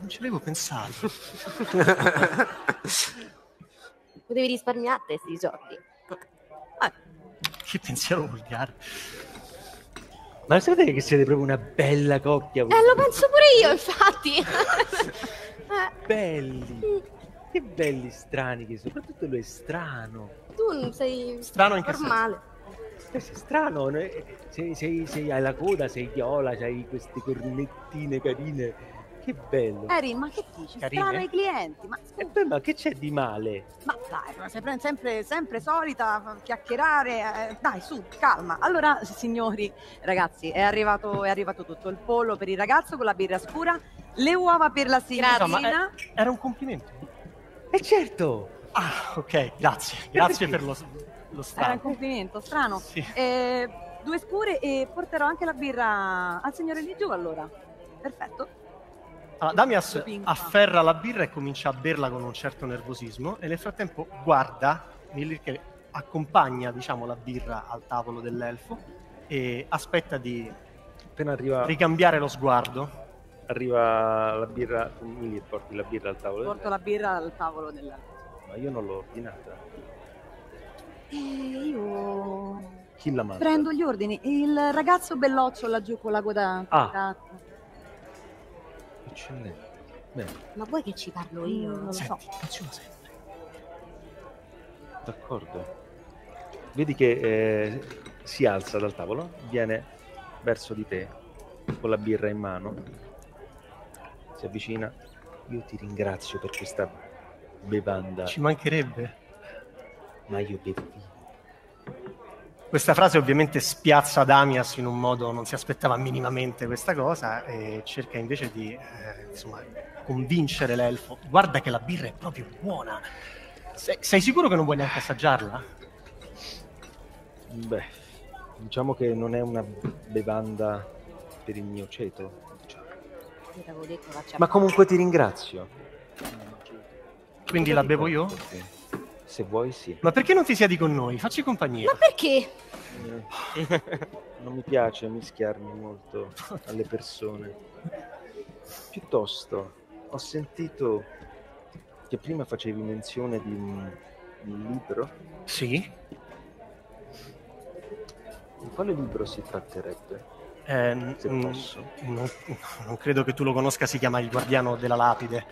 Non ci avevo pensato. [laughs] Potevi risparmiarti questi soldi. Che pensiero volgare. Ma sapete che siete proprio una bella coppia? Eh, lo penso pure io, infatti. [laughs] Eh, Belli. Che belli strani che sono. Soprattutto lui è strano. tu non sei Strano in che senso? normale. Eh, sei strano. no? Eh, Sei, sei, sei alla coda, sei viola, hai queste cornettine carine. Che bello. Erin, ma che dici? Carine? Strano ai clienti. Ma, E poi, ma che c'è di male? ma dai, ma sempre, sempre, sempre solita chiacchierare. eh, dai, su, calma. Allora, signori, ragazzi, è arrivato, è arrivato tutto. Il pollo per il ragazzo con la birra scura, le uova per la signorina. è- era un complimento? E certo. Ah, ok, grazie. Grazie per lo, lo Era un strano. complimento, strano. Sì. Eh, due scure e porterò anche la birra al signore lì giù allora. Perfetto. Allora, Damias afferra la birra e comincia a berla con un certo nervosismo e nel frattempo guarda Millir che accompagna diciamo, la birra al tavolo dell'elfo e aspetta di Appena arriva, ricambiare lo sguardo. arriva la birra, tu mi porti la birra al tavolo. Porto la birra al tavolo dell'elfo. Ma io non l'ho ordinata. E io Chi la manda? prendo gli ordini. Il ragazzo belloccio laggiù con la coda. Ah. Bene, Ma vuoi che ci parlo Io io? non lo so. Senti, funziona sempre. d'accordo. Vedi che eh, si alza dal tavolo, viene verso di te con la birra in mano, si avvicina. Io ti ringrazio per questa bevanda, Ci mancherebbe. ma io bevo vino. Questa frase ovviamente spiazza Damias in un modo non si aspettava minimamente questa cosa e cerca invece di eh, insomma, convincere l'elfo. Guarda che la birra è proprio buona. Sei, sei sicuro che non vuoi neanche assaggiarla? Beh, diciamo che non è una bevanda per il mio ceto. diciamo. Ma comunque ti ringrazio. Quindi la bevo io? Sì. Se vuoi, sì. Ma perché non ti siedi con noi? Facci compagnia. Ma perché? Eh, [laughs] non mi piace mischiarmi molto alle persone. Piuttosto, ho sentito che prima facevi menzione di un, un libro. Sì. Di quale libro si tratterebbe? Eh, Se mm, posso. non, non credo che tu lo conosca, si chiama Il Guardiano della Lapide.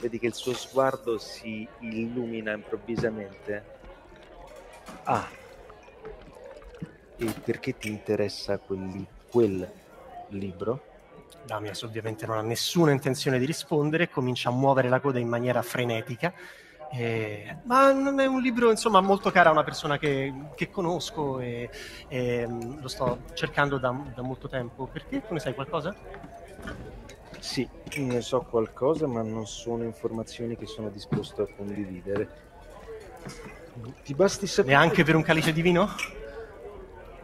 Vedi che il suo sguardo si illumina improvvisamente. Ah, e perché ti interessa quel, quel libro? Damias ovviamente non ha nessuna intenzione di rispondere, comincia a muovere la coda in maniera frenetica. Eh, ma è un libro insomma molto caro a una persona che, che conosco e, e, mm, lo sto cercando da, da molto tempo. Perché tu ne sai qualcosa? Sì, ne so qualcosa, ma non sono informazioni che sono disposto a condividere. Ti basti sapere... Neanche per un calice di vino?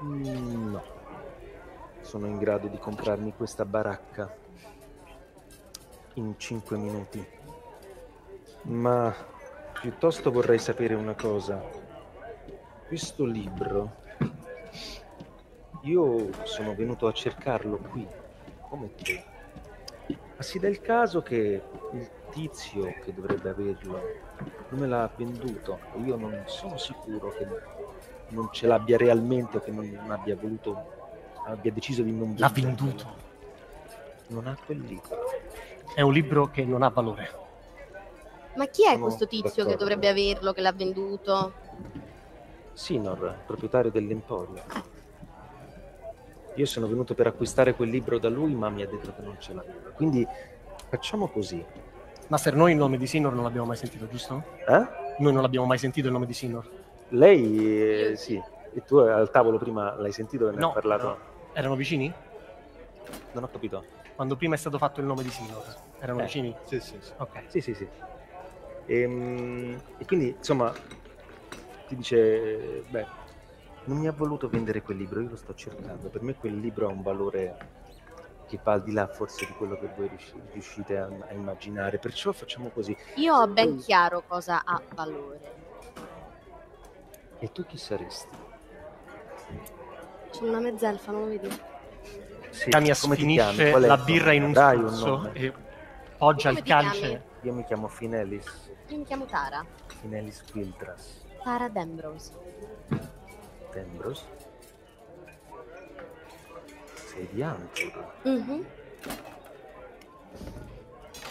Mm, No. Sono in grado di comprarmi questa baracca in 5 minuti. Ma piuttosto vorrei sapere una cosa. Questo libro, io sono venuto a cercarlo qui, come te. Ma si dà il caso che il tizio che dovrebbe averlo non me l'ha venduto. e Io non sono sicuro che non ce l'abbia realmente o che non abbia voluto, abbia deciso di non L'ha venderlo. venduto. Non ha quel libro. È un libro che non ha valore. Ma chi è Sono questo tizio che dovrebbe averlo, che l'ha venduto? Sinor, proprietario dell'Emporio. Io sono venuto per acquistare quel libro da lui, ma mi ha detto che non ce l'aveva. Quindi facciamo così. Master, noi il nome di Sinor non l'abbiamo mai sentito, giusto? Eh? Noi non abbiamo mai sentito il nome di Sinor. Lei, eh, sì. E tu al tavolo prima l'hai sentito e ne No, hai parlato? no. Erano vicini? Non ho capito. Quando prima è stato fatto il nome di Sinor, erano Eh. vicini? Sì, sì, sì. Ok. Sì, sì, sì. Ehm, E, quindi, insomma, ti dice, beh, non mi ha voluto vendere quel libro, io lo sto cercando, per me quel libro ha un valore che va al di là forse di quello che voi riusci- riuscite a, a immaginare, perciò facciamo così. Io ho ben chiaro cosa ha valore. E tu chi saresti? Sono una mezzelfa, non lo vedi? Sì, Damias come finisce la birra in un? Dai un sorso e poggia Come il chiami? Io mi chiamo Finelis, Io mi chiamo Tara. Finelis Quiltras, Tara D'Ambrose. Tembros. Sei di Antur, Mhm.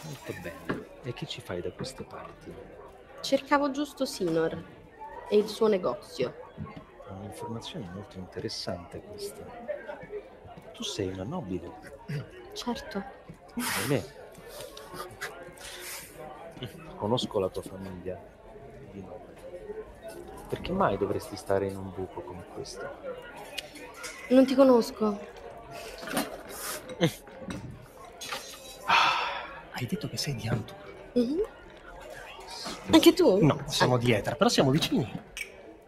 molto bene. E che ci fai da queste parti? Cercavo giusto Sinor e il suo negozio. È un'informazione molto interessante questa. Tu sei una nobile, Certo. ahimè. Conosco la tua famiglia di nome. Perché mai dovresti stare in un buco come questo? Non ti conosco. Hai detto che sei di Antur. Mhm. Anche tu? No, siamo di Etra, però siamo vicini.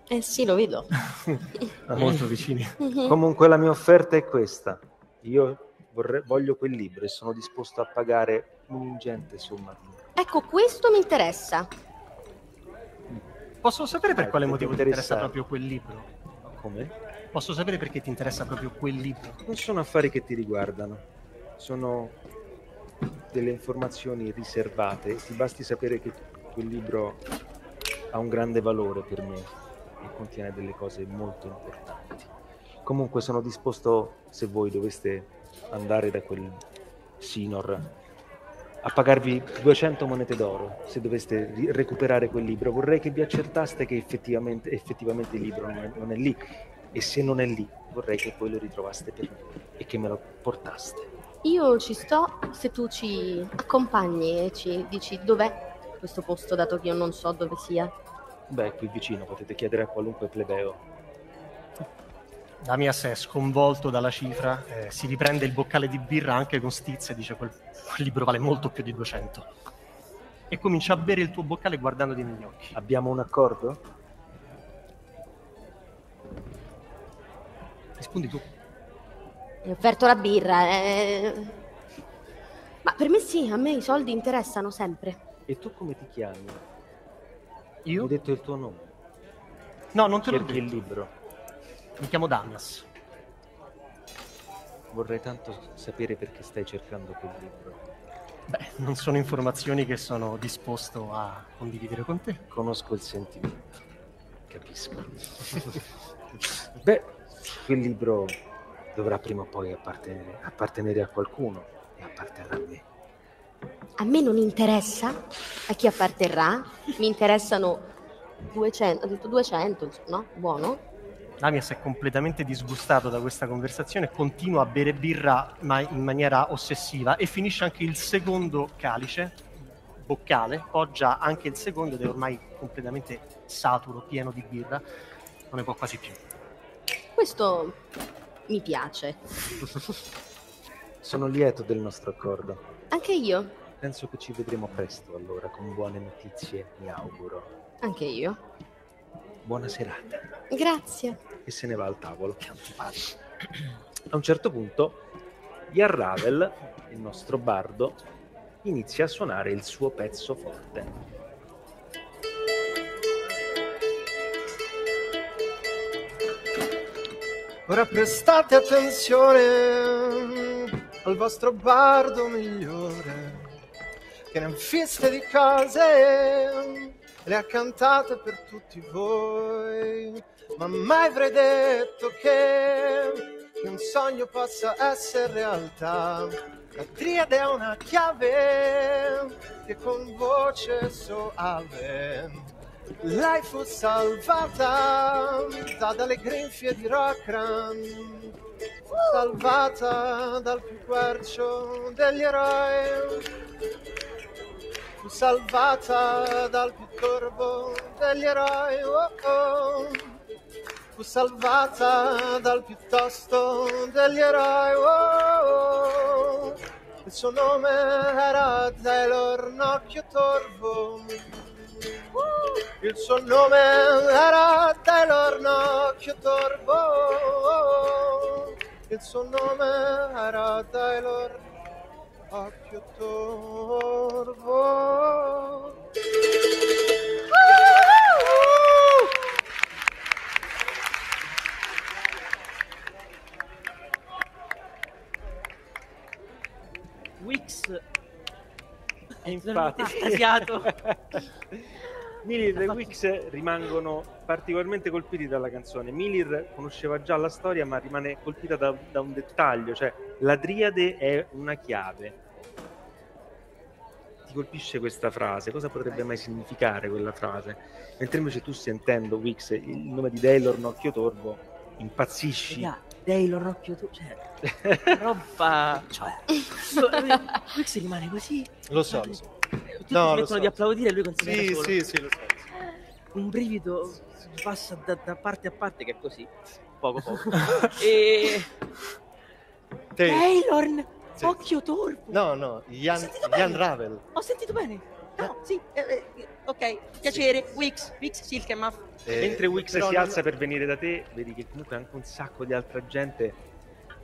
Eh sì, lo vedo. [laughs] Molto vicini. Mhm. Comunque la mia offerta è questa. Io vorrei- voglio quel libro e sono disposto a pagare un'ingente somma di Ecco, questo mi interessa. Posso sapere per Ah, quale ti motivo ti interessa- interessa proprio quel libro? Come? Posso sapere perché ti interessa proprio quel libro? Non sono affari che ti riguardano, sono delle informazioni riservate. Ti basti sapere che quel libro ha un grande valore per me e contiene delle cose molto importanti. Comunque sono disposto, se voi doveste andare da quel Sinor, a pagarvi 200 monete d'oro se doveste recuperare quel libro. Vorrei che vi accertaste che effettivamente, effettivamente il libro non è, non è lì e se non è lì vorrei che voi lo ritrovaste per me e che me lo portaste. Io ci sto se tu ci accompagni e ci dici dov'è questo posto, dato che io non so dove sia. Beh, qui vicino potete chiedere a qualunque plebeo. Damias è sconvolto dalla cifra, eh, si riprende il boccale di birra anche con stizza e dice quel, quel libro vale molto più di 200. E comincia a bere il tuo boccale guardandoti negli occhi. Abbiamo un accordo? Rispondi tu. Mi ho offerto la birra. eh. Ma per me sì, a me i soldi interessano sempre. E tu come ti chiami? Io? Hai detto il tuo nome. No, non te l'ho Cerchi il detto. libro. Mi chiamo Damias. Vorrei tanto sapere perché stai cercando quel libro. Beh, non sono informazioni che sono disposto a condividere con te. Conosco il sentimento. Capisco. [laughs] Beh, quel libro dovrà prima o poi appartenere, appartenere a qualcuno e apparterrà a me. A me non interessa a chi apparterrà, mi interessano 200, ho detto 200, no? Buono. Damias è completamente disgustato da questa conversazione, continua a bere birra ma in maniera ossessiva e finisce anche il secondo calice, boccale, poggia anche il secondo ed è ormai completamente saturo, pieno di birra, non ne può quasi più. Questo mi piace. [laughs] Sono lieto del nostro accordo. Anche io, Penso che ci vedremo presto allora, con buone notizie, mi auguro. anche io. Buona serata. Grazie. E se ne va al tavolo. A un certo punto, Yarravel, il nostro bardo, inizia a suonare il suo pezzo forte. Ora prestate attenzione al vostro bardo migliore, che ne fiste di cose le ha cantate per tutti voi, ma mai avrei detto che, un sogno possa essere realtà. La triade è una chiave che con voce soave lei fu salvata da dalle grinfie di Rockran, fu salvata dal più quercio degli eroi, fu salvata dal più corvo degli eroi, oh oh. fu salvata dal piuttosto degli eroi. oh oh. Il suo nome era Taylor Nocchio Torvo. Il suo nome era Taylor Nocchio Torbo. Il suo nome era Taylor Occhio Torbo. Wix E infatti estasiato. Milir e Wix rimangono particolarmente colpiti dalla canzone. Milir conosceva già la storia, ma rimane colpita da, da un dettaglio, cioè la triade è una chiave. Ti colpisce questa frase? Cosa potrebbe mai significare quella frase? Mentre invece tu sentendo Wix il nome di Daylor Nocchio Torbo impazzisci. Raga, Taylor Occhio tu, cioè, [laughs] roba, cioè, [laughs] Wix rimane così, Lo so, lo so. tutti No, smettono so. di applaudire e lui continua Sì, solo. sì, sì, lo so. un brivido passa da, da parte a parte che è così, poco poco. [laughs] e Te- Taylor, Sì. occhio torvo, No, no, Jan, Jan? Ravel. ho sentito bene? No, sì, eh, eh, ok, piacere, Wix, Wix Silkemaf. Eh, Mentre Wix si non- alza per venire da te, vedi che comunque anche un sacco di altra gente,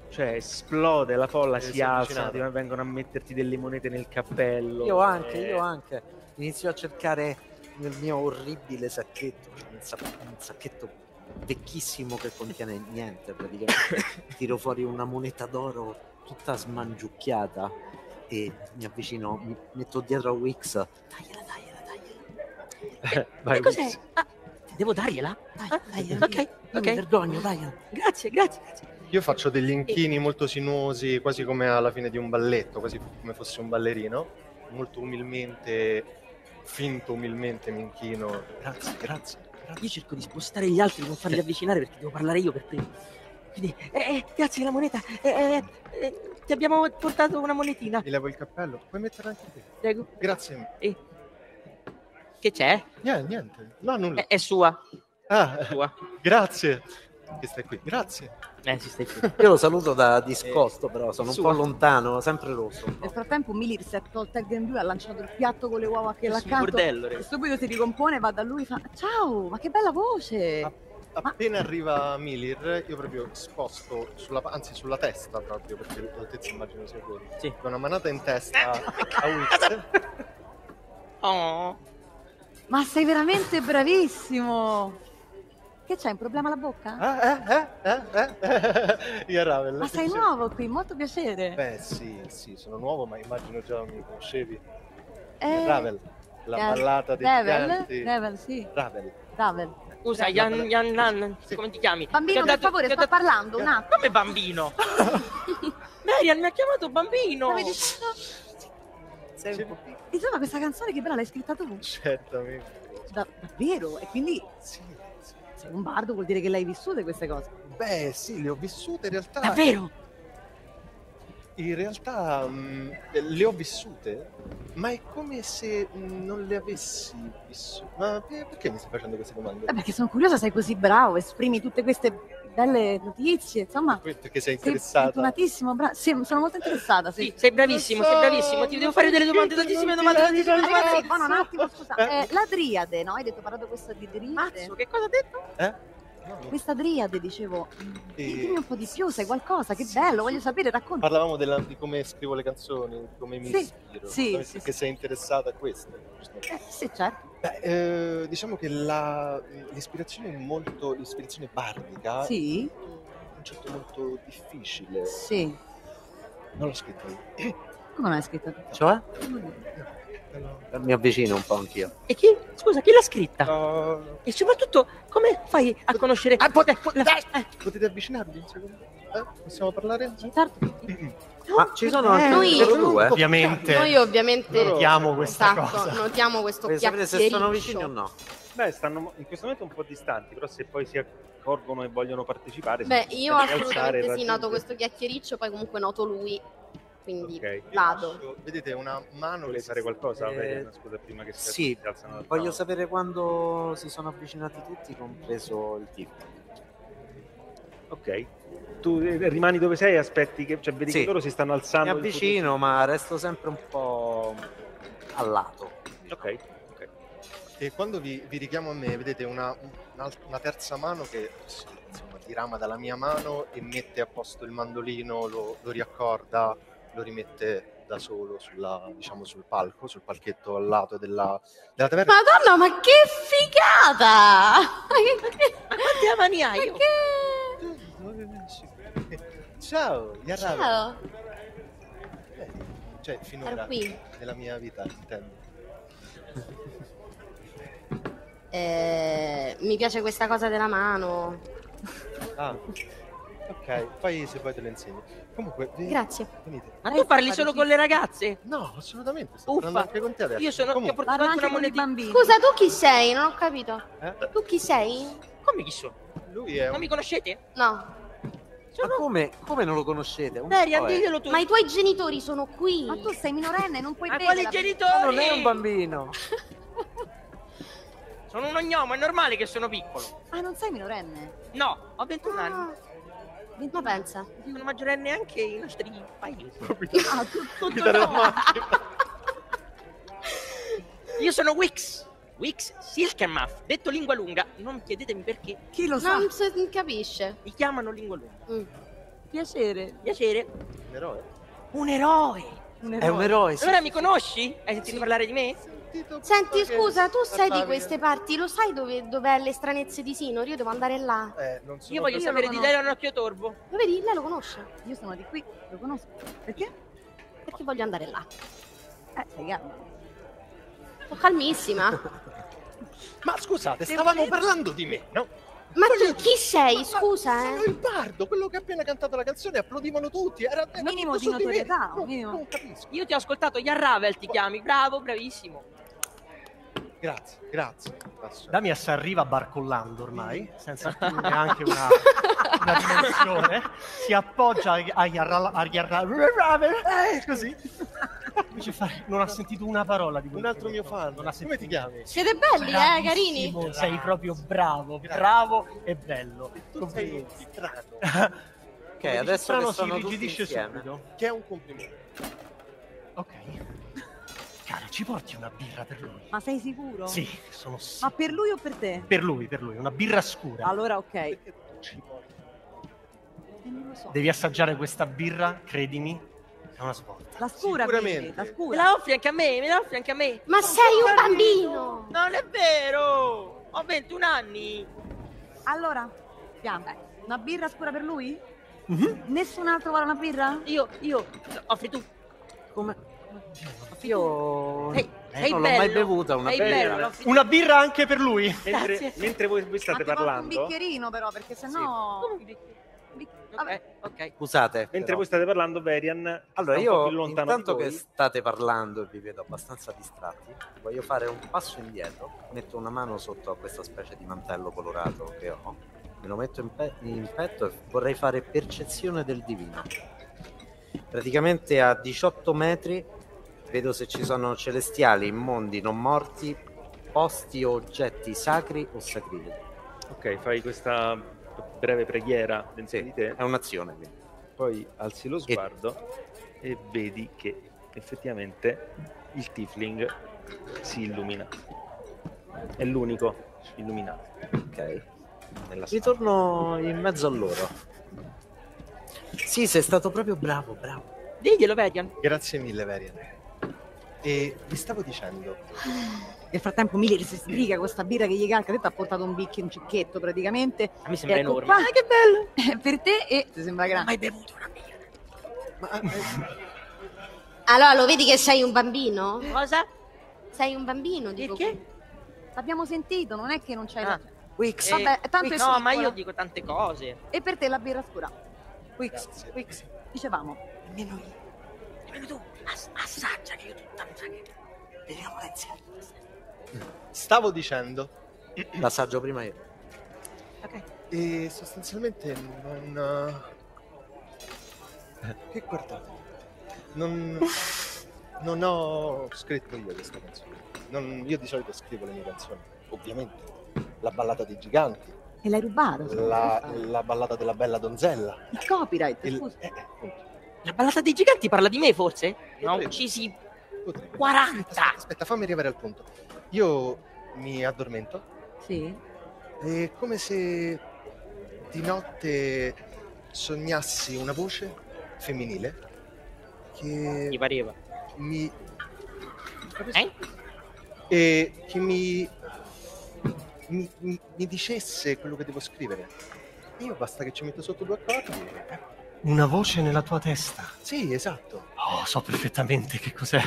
cioè esplode, la folla Eh, si alza, vengono a metterti delle monete nel cappello. Io anche, eh, io anche. Inizio a cercare nel mio orribile sacchetto, cioè un, sa- un sacchetto vecchissimo che contiene niente praticamente. [laughs] Tiro fuori una moneta d'oro tutta smangiucchiata e mi avvicino, mi metto dietro a Wix. Tagliela, tagliela, tagliela. Vai, che cos'è? Wix. Ah, devo dargliela? Dai, Ah, tagliela. ok, Io mi ok. vergogno, tagliela. Grazie, grazie, grazie. Io faccio degli inchini molto sinuosi, quasi come alla fine di un balletto, quasi come fossi un ballerino. Molto umilmente, finto umilmente mi inchino. Grazie, grazie. Io cerco di spostare gli altri, non farli avvicinare perché devo parlare io per primo. Quindi, eh, eh, grazie della moneta. Eh, eh, eh, ti abbiamo portato una monetina. Mi levo il cappello. Puoi metterla anche te. Prego. Grazie. Che c'è? Niente, niente. No, nulla. È, è sua. Ah, sua. grazie. Che stai qui. Grazie. Eh, si stai qui. Io lo saluto da discosto, però sono un po' lontano, sempre rosso. Nel frattempo Milir si è tolta il grembiule, ha lanciato il piatto con le uova che l'ha accanto bordello, e re. subito si ricompone, va da lui e fa Ciao, ma che bella voce! Appena arriva Milir, io proprio sposto, sulla, anzi sulla testa proprio, perché l'altezza immagino sia fuori. Sì. Do una manata in testa a Wix. [laughs] Oh. Ma sei veramente bravissimo! Che c'è, un problema alla bocca? Eh, eh, eh, eh. Io Ravel. Ma sei nuovo qui, molto piacere. Beh, sì, sì, sono nuovo, ma immagino già mi conoscevi. Eh, Ravel, la eh, ballata dei Devel? giganti. Devel, sì. Ravel. Davel. Scusa. Yan, Yan Nan, Sì. come ti chiami? Bambino, per favore, sta parlando un attimo. Come bambino? [laughs] Marian mi ha chiamato bambino. Stavi dicendo- Sei un po' piccolo. Insomma, questa canzone che bella l'hai scritta tu? Certamente. Da- davvero? E quindi sì. Sei un bardo, vuol dire che le hai vissute queste cose. Beh, sì, le ho vissute in realtà. Davvero? In realtà mm, le ho vissute, ma è come se non le avessi vissute. Ma per- perché mi stai facendo queste domande? Eh, perché sono curiosa, sei così bravo, esprimi tutte queste belle notizie, insomma. Perché sei Sei interessata? fortunatissimo, bra- sì, sono molto interessata, sì. Sì, sei bravissimo, sei bravissimo. Ti devo fare delle domande, tantissime domande, tantissime domande. buono, un attimo, scusa. Eh, la driade, no? Hai detto, parlato questa di driade. Mazzo, che cosa ha detto? Eh? Questa driade, dicevo, E- dimmi un po' di più, sai qualcosa, che bello, voglio sapere, racconta. Parlavamo della- di come scrivo le canzoni, di come mi Sì, ispiro. sì, sì, che sì. sei interessata a questo. Eh, sì, certo. Beh, eh, diciamo che la- l'ispirazione è molto l'ispirazione bardica Sì, è un concetto molto difficile. sì. Non l'ho scritto io. Come l'hai scritta tu? Cioè? No. Mi avvicino un po' anch'io. E chi? Scusa, chi l'ha scritta? Uh, E soprattutto, come fai a conoscere... Ah, pot- Eh, la- eh, potete avvicinarvi un secondo? Eh, possiamo parlare? Certo. Ma ci sono anche Noi- due? Ovviamente Noi ovviamente notiamo questa esatto, cosa. notiamo questo Voglio sapere se sono vicini o no. Beh, stanno in questo momento un po' distanti, però se poi si accorgono e vogliono partecipare... Beh, io e assolutamente sì, noto questo chiacchiericcio, poi comunque noto lui, quindi Ok. vado. Lascio- Vedete una mano Vuole fare qualcosa? Eh, scusa, prima che si, sì, alzano Voglio sapere quando si sono avvicinati tutti, compreso il tipo. Ok. Tu eh, rimani dove sei e aspetti che... Cioè, vedi Sì. che loro si stanno Mi alzando... del avvicino, ma resto sempre un po' a lato. Ok, E quando vi, vi richiamo a me, vedete una, una- una terza mano che insomma, dirama dalla mia mano e mette a posto il mandolino, lo, lo riaccorda, lo rimette da solo sulla- diciamo, sul palco, sul palchetto al lato della, della taverna. Madonna, ma che figata! Ma quante mani hai? io? Ciao, Yarrabe. Ciao, Eh, Cioè, finora nella mia vita, intendo. Eh, mi piace questa cosa della mano. Ah, ok, poi se vuoi te lo insegno. Comunque, vi- Grazie. venite. Ma tu parli solo con le ragazze? No, assolutamente, sto Uffa. parlando anche con te adesso. Io sono... Io ho Comunque, portato Parla anche anche una con i monetina. bambini. Scusa, tu chi sei? Non ho capito. eh, Tu chi sei? Come chi sono? lui è Non un... mi conoscete? No. Ma come, come non lo conoscete? Un è. diglielo tu. Ma i tuoi genitori sono qui. Ma tu sei minorenne, non puoi Ma bere. quali genitori? Ma non è un bambino. Sono un ognomo, è normale che sono piccolo. Ah, non sei minorenne? No, ho 21 anni. Ah, Ma pensa. Sono maggiorenne anche i nostri paesi. [laughs] Ah, tu, Tutto macchina. [laughs] Io sono Wix. Wix Silkenmuff, detto lingua lunga. Non chiedetemi perché. chi lo sa? Non si capisce. Mi chiamano lingua lunga. Mm. Piacere. Piacere. Un eroe. Un eroe. È un eroe. sì. Allora mi conosci? Hai sentito parlare di me? Sentito Senti, scusa, tu sei di queste parti, lo sai dove, dov'è le stranezze di Sinor? Io devo andare là. Eh, non sono Io voglio Io sapere di lei un occhio torbo. Lo vedi? Lei lo conosce. Io sono di qui, lo conosco. Perché? Perché voglio andare là. Eh, sei calma. Sono calmissima. [laughs] Ma scusate, stavamo parlando di me, no? Ma tu chi sei? Scusa, Sono eh. il bardo, quello che ha appena cantato la canzone, applaudivano tutti. Era, era Minimo di notorietà, No, un minimo. Non capisco. Io ti ho ascoltato, Yarravel ti chiami. Bravo, bravissimo. Grazie, grazie. Damias arriva barcollando ormai, senza più [laughs] neanche una, una dimensione, si appoggia a a Yarra- a Yarra- eh, così. Invece fa- non ha sentito una parola di Un quello altro che mio fan. Non ha Come ti chiami? Siete belli, eh, carini. Bravissimo, Sei proprio bravo, Grazie. bravo e bello. Tu sei strano. Ok, adesso Strano si irrigidisce insieme. subito. Che è un complimento. Ok. Caro, ci porti una birra per lui? Ma sei sicuro? Sì, sono Ma sicuro. per lui o per te? Per lui, per lui, una birra scura. Allora, ok. Perché tu ci porti? Eh, non lo so. Devi assaggiare questa birra, credimi, è una svolta. La scura, Sicuramente. quindi, la Me scura. la offri anche a me, me la offri anche a me. Ma sei un bambino. Non è vero! Ho 21 anni. Allora, piano. Una birra scura per lui? Mhm. Nessun altro vuole una birra? Io, io, offri tu. Come? Io Ehi, eh, sei non l'ho mai bevuta una Sei birra. bello. Una birra anche per lui? Mentre, Grazie. mentre voi, voi state porto un parlando, bicchierino però, perché sennò... Vabbè. Ok. Scusate. mentre però. voi state parlando, Verian Allora, sta un po' io più lontano intanto che voi. state parlando e vi vedo abbastanza distratti, voglio fare un passo indietro, metto una mano sotto a questa specie di mantello colorato che ho, me lo metto in, pe- in petto e vorrei fare percezione del divino. Praticamente a 18 metri vedo se ci sono celestiali, mondi non morti, posti o oggetti sacri o sacrilegi. Ok, fai questa breve preghiera dentro Sì, di te, è un'azione quindi. poi alzi lo sguardo e vedi che effettivamente il tiefling si illumina. È l'unico illuminato Ok. Ritorno in mezzo a loro. Sì, sei stato proprio bravo, bravo. Diglielo, Verian. Grazie mille, Verian. E vi stavo dicendo, Nel frattempo Miller si sbriga con questa birra che gli calca, detto ha portato un bicchiere, un cicchetto praticamente. A me sembra Ecco enorme. Ah, che bello! Eh, per te e ti sembra grande. mai bevuto una birra. ma eh, Allora, lo vedi che sei un bambino? Cosa? Sei un bambino, dico. Perché? L'abbiamo sentito, non è che non c'è... Ah. Wix, Eh, Vabbè, tanto è No, ma io dico tante cose. E per te la birra scura. Wix, grazie. Wix. Dicevamo. Nemmeno io. Nemmeno tu. Ass- assaggia che io tutta mi sa che... Vediamo insieme. stavo dicendo, L'assaggio prima io. Ok. e sostanzialmente non... eh, Che guardate? Non, non ho scritto io questa canzone. Non- io di solito scrivo le mie canzoni, ovviamente. La ballata dei giganti, E l'hai rubato. scusa, la, la ballata della bella donzella. Il copyright, il- scusa. eh, eh, appunto. La ballata dei giganti parla di me, forse? Ne ho uccisi Potrebbe. 40. Aspetta, aspetta, fammi arrivare al punto. Io mi addormento. Sì? È come se di notte sognassi una voce femminile che Mi pareva. mi Eh? e che mi, mi, mi- mi dicesse quello che devo scrivere. Io basta che ci metto sotto due accordi. Una voce nella tua testa. Sì, esatto. Oh, so perfettamente che cos'è.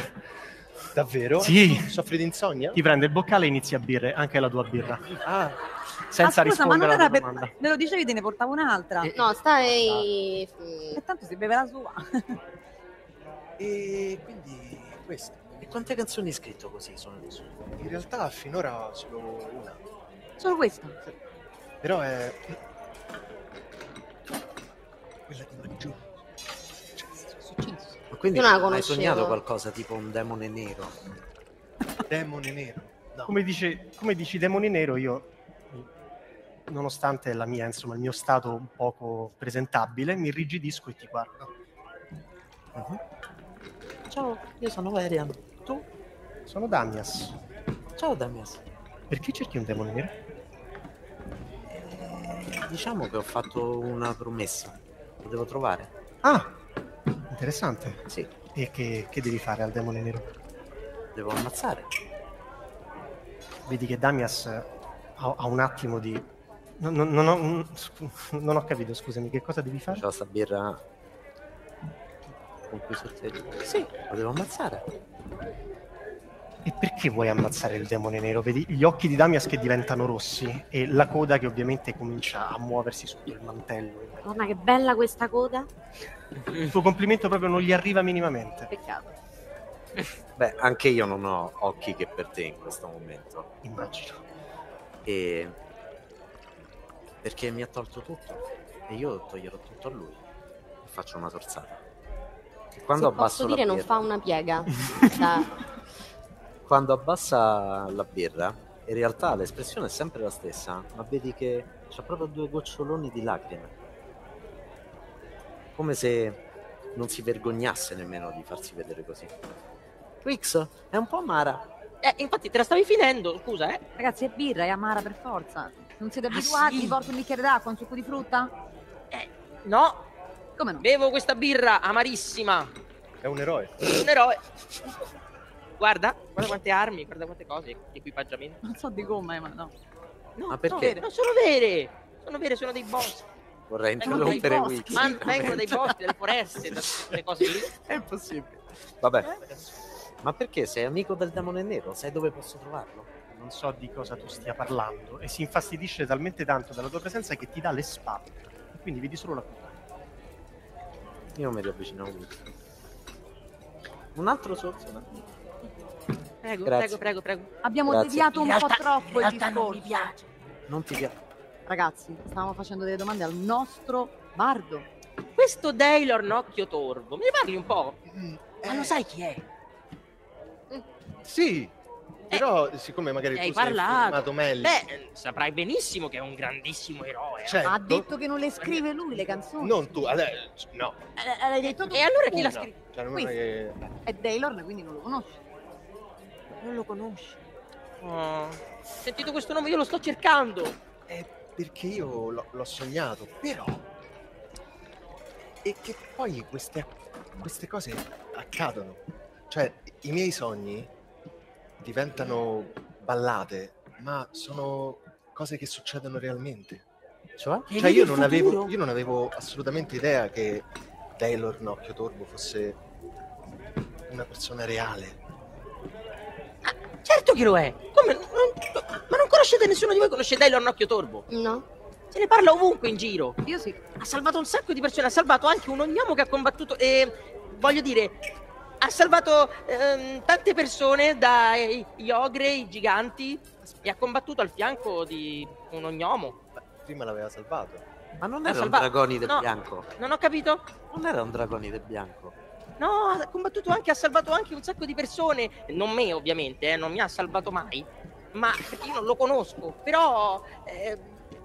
Davvero? Sì. Soffri di insonnia? Ti prende il boccale e inizi a birre, anche la tua birra. Ah, Senza Ah, scusa, ma non rispondere era alla per... domanda. Me lo dicevi, te ne portavo un'altra. Eh, No, stai... E tanto si beve la sua. e quindi questo. E quante canzoni hai scritto così sono? In realtà finora solo una. Solo questa. Però è quella di maggiù. Che è successo? Ma quindi non la hai conoscevo. sognato qualcosa tipo un demone nero? Demone nero. No. Come, dice, come dici Demoni Nero, io, nonostante la mia, insomma, il mio stato un poco presentabile, mi irrigidisco e ti guardo. Mhm. Ciao, io sono Varian. Tu? Sono Damias. Ciao Damias. Perché cerchi un demone nero? Diciamo che ho fatto una promessa. Lo devo trovare. Ah, interessante. Sì, E che, che devi fare al demone nero? devo ammazzare. Vedi che Damias ha, ha un attimo di... Non, non- non ho, scu- [laughs] non ho capito, scusami, che cosa devi fare? C'ho sta birra con cui sorteggio. Sì, lo devo ammazzare. E perché vuoi ammazzare il demone nero? Vedi gli occhi di Damias che diventano rossi e la coda che ovviamente comincia a muoversi sotto il mantello. Madonna, che bella questa coda. Il tuo complimento proprio non gli arriva minimamente. Peccato. Beh, anche io non ho occhi che per te in questo momento. Immagino. E perché mi ha tolto tutto e io toglierò tutto a lui e faccio una torzata. E quando Se abbasso posso la dire, non fa una piega. [laughs] Da- quando abbassa la birra, in realtà l'espressione è sempre la stessa, ma vedi che c'ha proprio due goccioloni di lacrime. Come se non si vergognasse nemmeno di farsi vedere così. Wix è un po' amara. Eh, infatti te la stavi finendo, scusa, eh. Ragazzi, è birra, è amara per forza. Non siete Ah, abituati? sì? Vi porto un bicchiere d'acqua, un succo di frutta? No, Come no? bevo questa birra amarissima. È un eroe. Un eroe. Guarda, guarda quante armi, guarda quante cose, equipaggiamento. Non so di come, ma no. No, Ma perché? No, non sono vere. Sono vere, sono dei boss. Vorrei interrompere boschi. Ma vengono dai boschi, dalle foreste, da quelle cose lì. [laughs] È impossibile. Vabbè. Ma perché sei amico del demone nero? Sai dove posso trovarlo? Non so di cosa tu stia parlando e si infastidisce talmente tanto dalla tua presenza che ti dà le spalle. E quindi vedi solo la coda. Io mi riavvicino a Wix. Un altro sorso? Prego, Grazie. Prego, prego, prego. Abbiamo Grazie. deviato un In po' realtà- troppo in il realtà non mi discorso. piace. Non ti piace? Ragazzi, stavamo facendo delle domande al nostro bardo. Questo Daylor Nocchio Torvo, me ne parli un po'? Mm, Ma lo sai chi è? Sì, però siccome magari hai tu sei parlato. meglio. Beh, saprai benissimo che è un grandissimo eroe. eh. certo, ha detto che non le scrive lui le canzoni. non tu, no. Eh, l'hai detto tu. E allora chi l'ha Una. scritto? Cioè, è È Daylor, quindi non lo conosci. Non lo conosci. Oh, sentito questo nome, io lo sto cercando. È perché io l'ho, l'ho sognato, però... E che poi queste, queste cose accadono. Cioè, i miei sogni diventano ballate, ma sono cose che succedono realmente. Cioè? Cioè, io non, avevo, io non avevo assolutamente idea che Taylor Nocchio Torbo fosse una persona reale. Certo che lo è. Come? Non- ma non conoscete nessuno di voi conosce Taylor Nocchio Torvo? No? Se ne parla ovunque in giro. Io sì. Ha salvato un sacco di persone, ha salvato anche un ognomo che ha combattuto. E voglio dire, ha salvato ehm, tante persone dagli ogre, i giganti. E ha combattuto al fianco di un ognomo. Ma prima l'aveva salvato. Ma non Ha era un salvato- Dragonide no. bianco? Non ho capito? Non era un Dragonide bianco? No, ha combattuto anche, ha salvato anche un sacco di persone. Non me, ovviamente, eh, non mi ha salvato mai. Ma perché io non lo conosco. Però eh,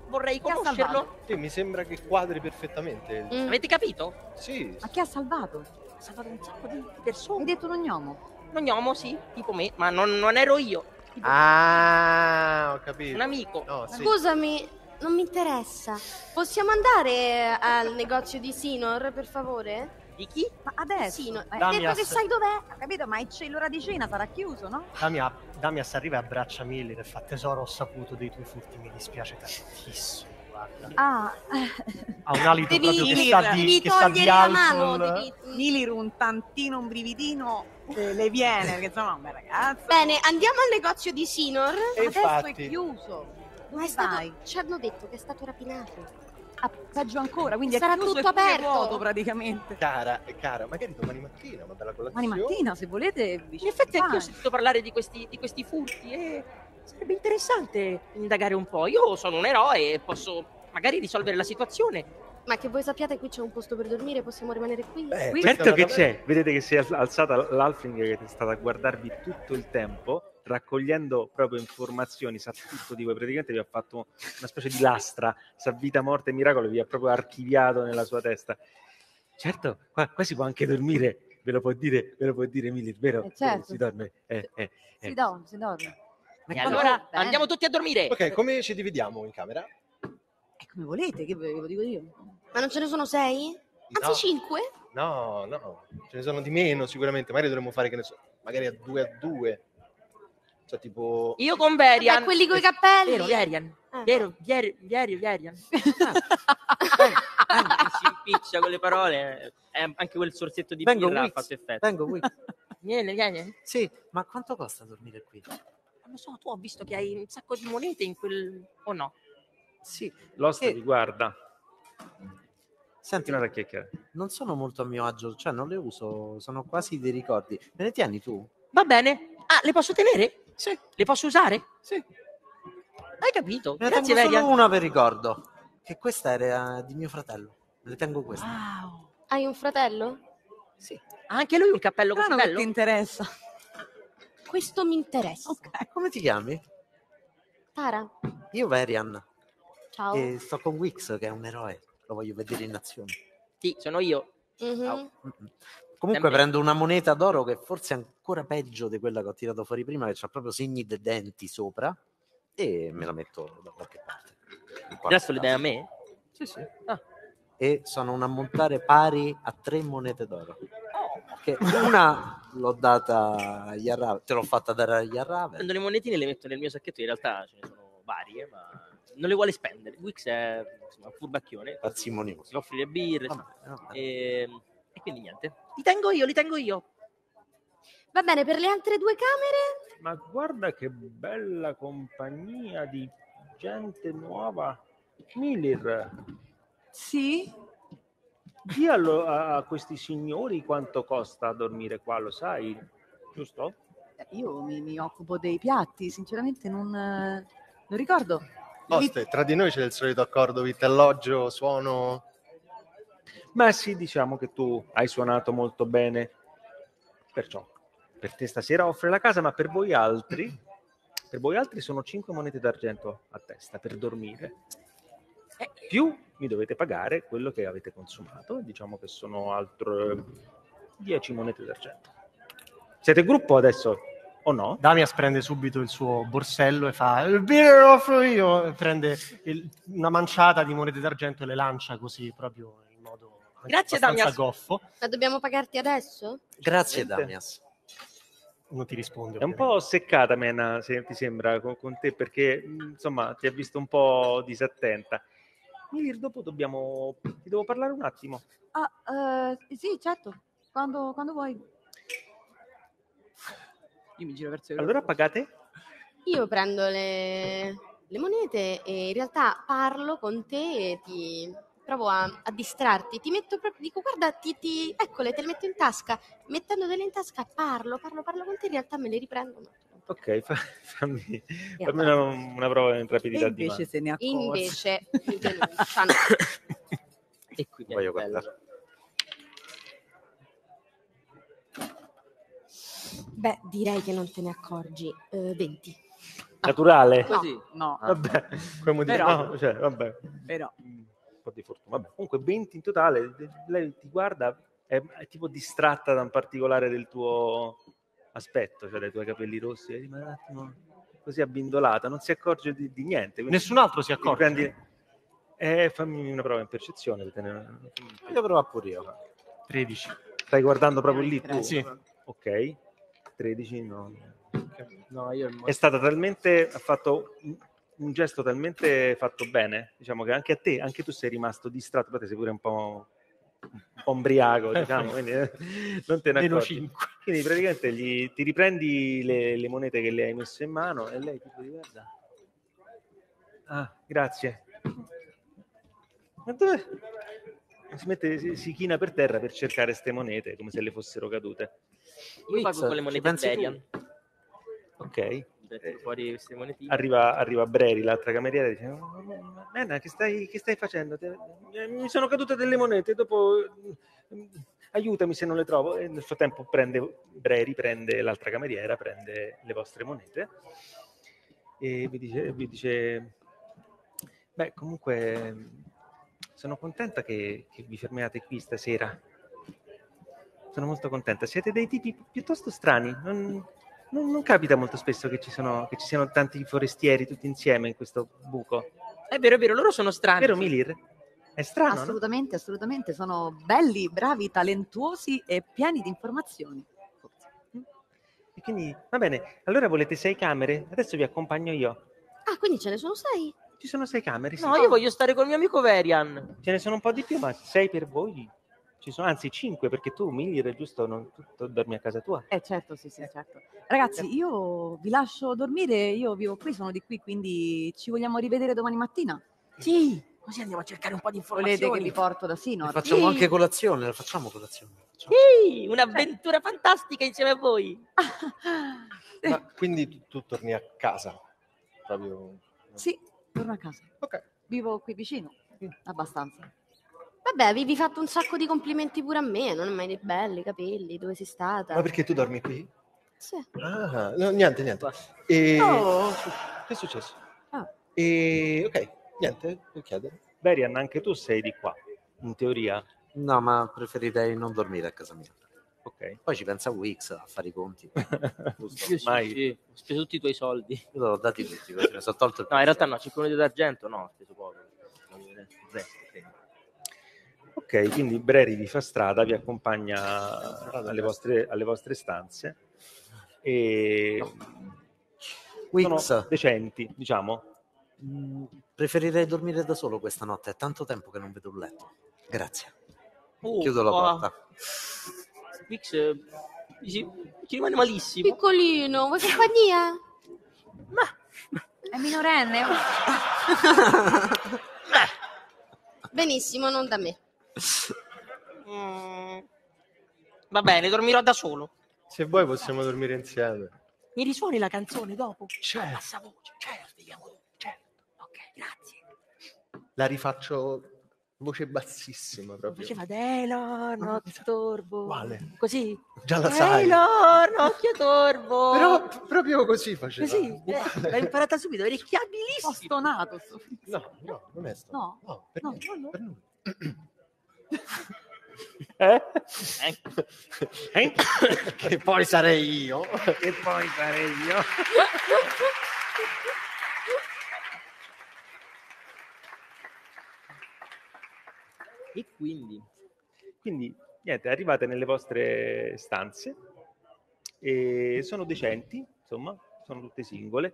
vorrei conoscerlo. Sì, mi sembra che quadri perfettamente. Mm. Avete capito? Sì, Ma chi ha salvato? Ha salvato un sacco di Hai persone. detto un ognomo. Un ognomo, sì, tipo me, ma non, non ero io. Ah, ho capito. Un amico. No, sì. Scusami, non mi interessa. Possiamo andare al negozio di Sinor, per favore? Di chi? Ma adesso? Eh, hai Dammi detto che sai dov'è? capito, ma è l'ora di cena, sarà chiuso, no? Damia, Damias arriva e abbraccia Millir e fa tesoro ho saputo dei tuoi furti, mi dispiace tantissimo, guarda. Ah, [laughs] Ha un alito Devi, proprio che sta di, devi che sta di la mano. alcol. devi- Milir un tantino, un brividino eh, le viene, perché insomma è un bel ragazzo. Bene, andiamo al negozio di Sinor. E Adesso infatti, è chiuso. Ma Dove è stato- ci hanno detto che è stato rapinato. Ah, peggio ancora, quindi Sarà è chiuso tutto aperto. vuoto praticamente. cara, cara, magari domani mattina, una bella colazione. Domani mattina, se volete, vi In effetti anche io ho sentito parlare di questi, di questi furti e sarebbe interessante indagare un po'. Io sono un eroe e posso magari risolvere la situazione. Ma che voi sappiate, qui c'è un posto per dormire, possiamo rimanere qui? Beh, Qui- Certo che c'è, vedete che si è al- alzata l'Alfling che è stata a guardarvi tutto il tempo, raccogliendo proprio informazioni, sa tutto di voi, praticamente vi ha fatto una specie di lastra, sa vita, morte e miracolo, vi ha proprio archiviato nella sua testa. Certo, qua, qua si può anche dormire, ve lo può dire, ve lo può dire Milir, vero? Eh, certo. Si dorme. Eh, eh, eh. Si dorme, si dorme. E allora bene. andiamo tutti a dormire. Ok, come ci dividiamo in camera? E come volete, che ve ve lo dico io. Ma non ce ne sono sei? Anzi, No. cinque? No, no, ce ne sono di meno sicuramente. Magari dovremmo fare, che ne so, magari a due a due. Cioè, tipo... Io con Verian. Beh, quelli coi cappelli. Vero, Verian. Eh. Vero, Vieri, Vieri, Verian. [laughs] Ah, eh, si impiccia con le parole. Eh, anche quel sorsetto di Vengo, birra ha fatto effetto. Vengo qui. [laughs] Vieni, vieni. Sì, ma quanto costa dormire qui? Non lo so, tu ho visto che hai un sacco di monete in quel... o no? Sì, L'oste Che- guarda, senti, chiacchierare. non sono molto a mio agio, cioè non le uso, sono quasi dei ricordi. Me ne tieni tu? Va bene. Ah, le posso tenere? Sì. Le posso usare? Sì. Hai capito? Ne Grazie, tengo solo una per ricordo, che questa era di mio fratello. Ne tengo questa. Wow. Hai un fratello? Sì. Ha anche lui un cappello così Strano che ti interessa. Questo mi interessa. Ok. Come ti chiami? Tara, Io Verian ciao. e sto con Wix che è un eroe, lo voglio vedere in azione. Sì, sono io. Mhm. Mm-mm. Comunque Sempre. prendo una moneta d'oro che forse è ancora peggio di quella che ho tirato fuori prima, che ha proprio segni dei denti sopra, e me la metto da qualche parte. Adesso le dai a me? Sì, sì. Ah. E sono un ammontare pari a tre monete d'oro. Che una l'ho data a Yarravel, te l'ho fatta dare a Yarravel. Prendo le monetine e le metto nel mio sacchetto. In realtà ce ne sono varie, ma non le vuole spendere. Wix è insomma, un furbacchione. Parsimonioso. Si offre le birre. Vabbè, vabbè. E, e quindi niente. Li tengo io, li tengo io. Va bene, per le altre due camere? Ma guarda che bella compagnia di gente nuova. Milir, Sì? allo- a, a questi signori quanto costa dormire qua, lo sai? Giusto? Eh, Io mi, mi occupo dei piatti, sinceramente non, eh, non ricordo. Oste, tra di noi c'è il solito accordo vitto-alloggio, suono... Ma sì, diciamo che tu hai suonato molto bene. Perciò, per te stasera offre la casa, ma per voi altri, per voi altri sono 5 monete d'argento a testa per dormire. Eh, Più mi dovete pagare quello che avete consumato, diciamo che sono altre 10 monete d'argento. Siete gruppo adesso o no? Damias prende subito il suo borsello e fa il birra offro io prende il- una manciata di monete d'argento e le lancia così proprio Grazie, Damias. goffo. Ma dobbiamo pagarti adesso? Grazie. Damias. Non ti risponde. È un po' seccata Mena, se ti sembra, con, con te, perché mh, insomma ti ha visto un po' disattenta. Milir, dopo dobbiamo... ti devo parlare un attimo. Ah, eh, sì, certo, quando, quando vuoi. Io mi giro verso il Allora pagate? Io prendo le, le monete e in realtà parlo con te e ti provo a, a distrarti. Ti metto proprio, dico guarda, ti, ti- eccole, te le metto in tasca. Mettendole in tasca parlo, parlo, parlo con te, in realtà me le riprendo. Ok, fa- fammi, fammi una, una prova in E rapidità di invece mano. se ne accorge. Invece mi denunciano. [laughs] E qui Voglio guardare. Beh, direi che non te ne accorgi. Eh, 20. Naturale? Così. No, Vabbè, [laughs] come motivo- Però- no, cioè, vabbè. però. Un po' di fortuna. Vabbè, comunque 20 in totale, lei ti guarda, è, è tipo distratta da un particolare del tuo aspetto, cioè dai tuoi capelli rossi, "Ma un attimo, così abbindolata, non si accorge di, di niente. quindi Nessun altro si accorge? prendi- Eh, fammi una prova in percezione. perché ne- Voglio provare pure io. 13. Stai guardando proprio lì tu? Sì. Ok. 13 no. No, io È stata talmente, ha fatto un, gesto talmente fatto bene, diciamo che anche a te, anche tu sei rimasto distratto, poi te sei pure un po', un po' ombriaco, [laughs] diciamo, quindi eh, non te ne Meno accorgi. 5. Quindi praticamente gli, ti riprendi le, le monete che le hai messo in mano e lei tipo ti guarda. Ah, grazie. Ma dove? Si, mette, si, si china per terra per cercare queste monete come se le fossero cadute. Io pago con le monete? Berian. Ok. Tiro fuori queste monetine. Arriva, arriva Breri, l'altra cameriera, e dice: "Oh, Nena, che stai, che stai facendo? Eh, Mi sono cadute delle monete, dopo eh, aiutami se non le trovo. E nel frattempo prende Breri, prende l'altra cameriera, prende le vostre monete e vi dice, vi dice beh, comunque sono contenta che, che vi fermiate qui stasera. Sono molto contenta. Siete dei tipi pi- piuttosto strani. Non, non- non capita molto spesso che ci, sono, che ci siano tanti forestieri tutti insieme in questo buco. È vero, è vero, loro sono strani. Vero Milir? È strano, no? assolutamente, assolutamente. Sono belli, bravi, talentuosi e pieni di informazioni. E quindi, va bene, allora volete sei camere? Adesso vi accompagno io. Ah, quindi ce ne sono sei? Ci sono sei camere, sì. No, io voglio stare col mio amico Verian. Ce ne sono un po' di più, ma sei per voi? Ci sono, anzi, cinque, perché tu, Milir, è giusto, non, tu, dormi a casa tua. Eh certo, sì, sì, certo. Ragazzi, io vi lascio dormire, io vivo qui, sono di qui, quindi ci vogliamo rivedere domani mattina. Sì, così andiamo a cercare un po' di informazioni. Volete che vi porto da Sinor? Facciamo Sì. anche colazione, la facciamo colazione. Facciamo. Sì, un'avventura fantastica insieme a voi. [laughs] Ma quindi tu, tu torni a casa? Proprio... Sì, torno a casa. Ok. Vivo qui vicino, abbastanza. Vabbè, avevi fatto un sacco di complimenti pure a me, non mai dei belli capelli, dove sei stata? Ma perché tu dormi qui? Sì. Ah, no, niente, niente. E... Oh, Che è successo? Ah. E... Ok, niente, per chiedere. Berian, anche tu sei di qua, in teoria. No, ma preferirei non dormire a casa mia. Ok. Poi ci pensa Wix a fare i conti. [laughs] Giusto? Io sì, Mai. sì, ho speso tutti i tuoi soldi. Io l'ho dati tutti, mi sono tolto il No, in realtà no, 5 minuti d'argento no, ho speso poco. Zero, sì. Ok, quindi Breri vi fa strada, vi accompagna alle vostre, alle vostre stanze e sono Wix, decenti, diciamo. mh, preferirei dormire da solo questa notte. È tanto tempo che non vedo un letto. Grazie. Oh, Chiudo la oh, porta. Eh, ci, ci rimane malissimo. Piccolino, vuoi compagnia? è minorenne? Benissimo, non da me. Mm, Va bene, dormirò da solo. Se vuoi possiamo dormire insieme. Mi risuoni la canzone dopo? Certo. Bassa voce, certo, vediamo. Certo. Ok, grazie. La rifaccio voce bassissima proprio. Faceva Taylor, no torbo. Uguale. Così. Già la sai. Taylor, occhio torbo. Però proprio così faceva. Così, eh, l'hai imparata subito, eri Ho chiabilissimo. stonato. sto- No, no, non è stato. No, No, per no, niente, no, no. per nulla. [clears throat] [laughs] Eh? Eh? [coughs] Che poi sarei io. E poi sarei io. [laughs] E quindi? Quindi, niente, arrivate nelle vostre stanze e sono decenti, insomma, sono tutte singole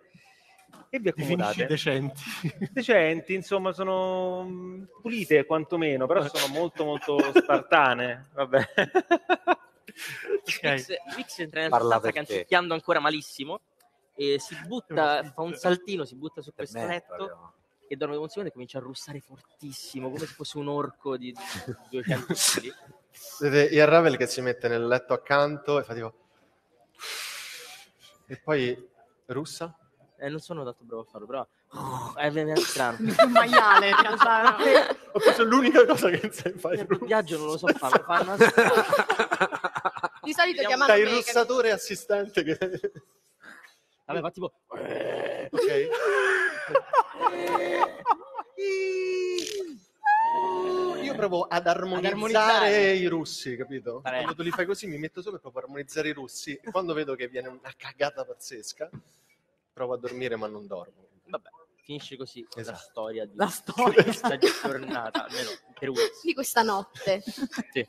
e vi accomodate. decenti. [laughs] decenti, insomma, sono mm, pulite quantomeno, però sono molto molto spartane. Vabbè. Mix, Mix entra nella Parla stanza canticchiando ancora malissimo e si butta, fa un saltino, si butta su questo letto proprio. e dorme come un secondo e comincia a russare fortissimo, come se fosse un orco di 200 kg. [laughs] Vedete il Ravel che si mette nel letto accanto e fa tipo... E poi russa? Eh, non sono tanto bravo a farlo, però è veramente strano. [laughs] Un maiale. [laughs] Ho preso l'unica cosa che sai fare. Il doppiaggio non lo so fare, fanno. [laughs] Di solito chiamano Dai, il russatore assistente che... Vabbè, fa tipo... Ok. Io provo ad armonizzare, armonizzare. i russi, capito? Quando tu li fai così mi metto sopra e provo a armonizzare i russi e quando vedo che viene una cagata pazzesca provo a dormire ma non dormo. Vabbè, finisce così la Esatto. storia di La storia. questa giornata, almeno per Wix. Di questa notte. Sì.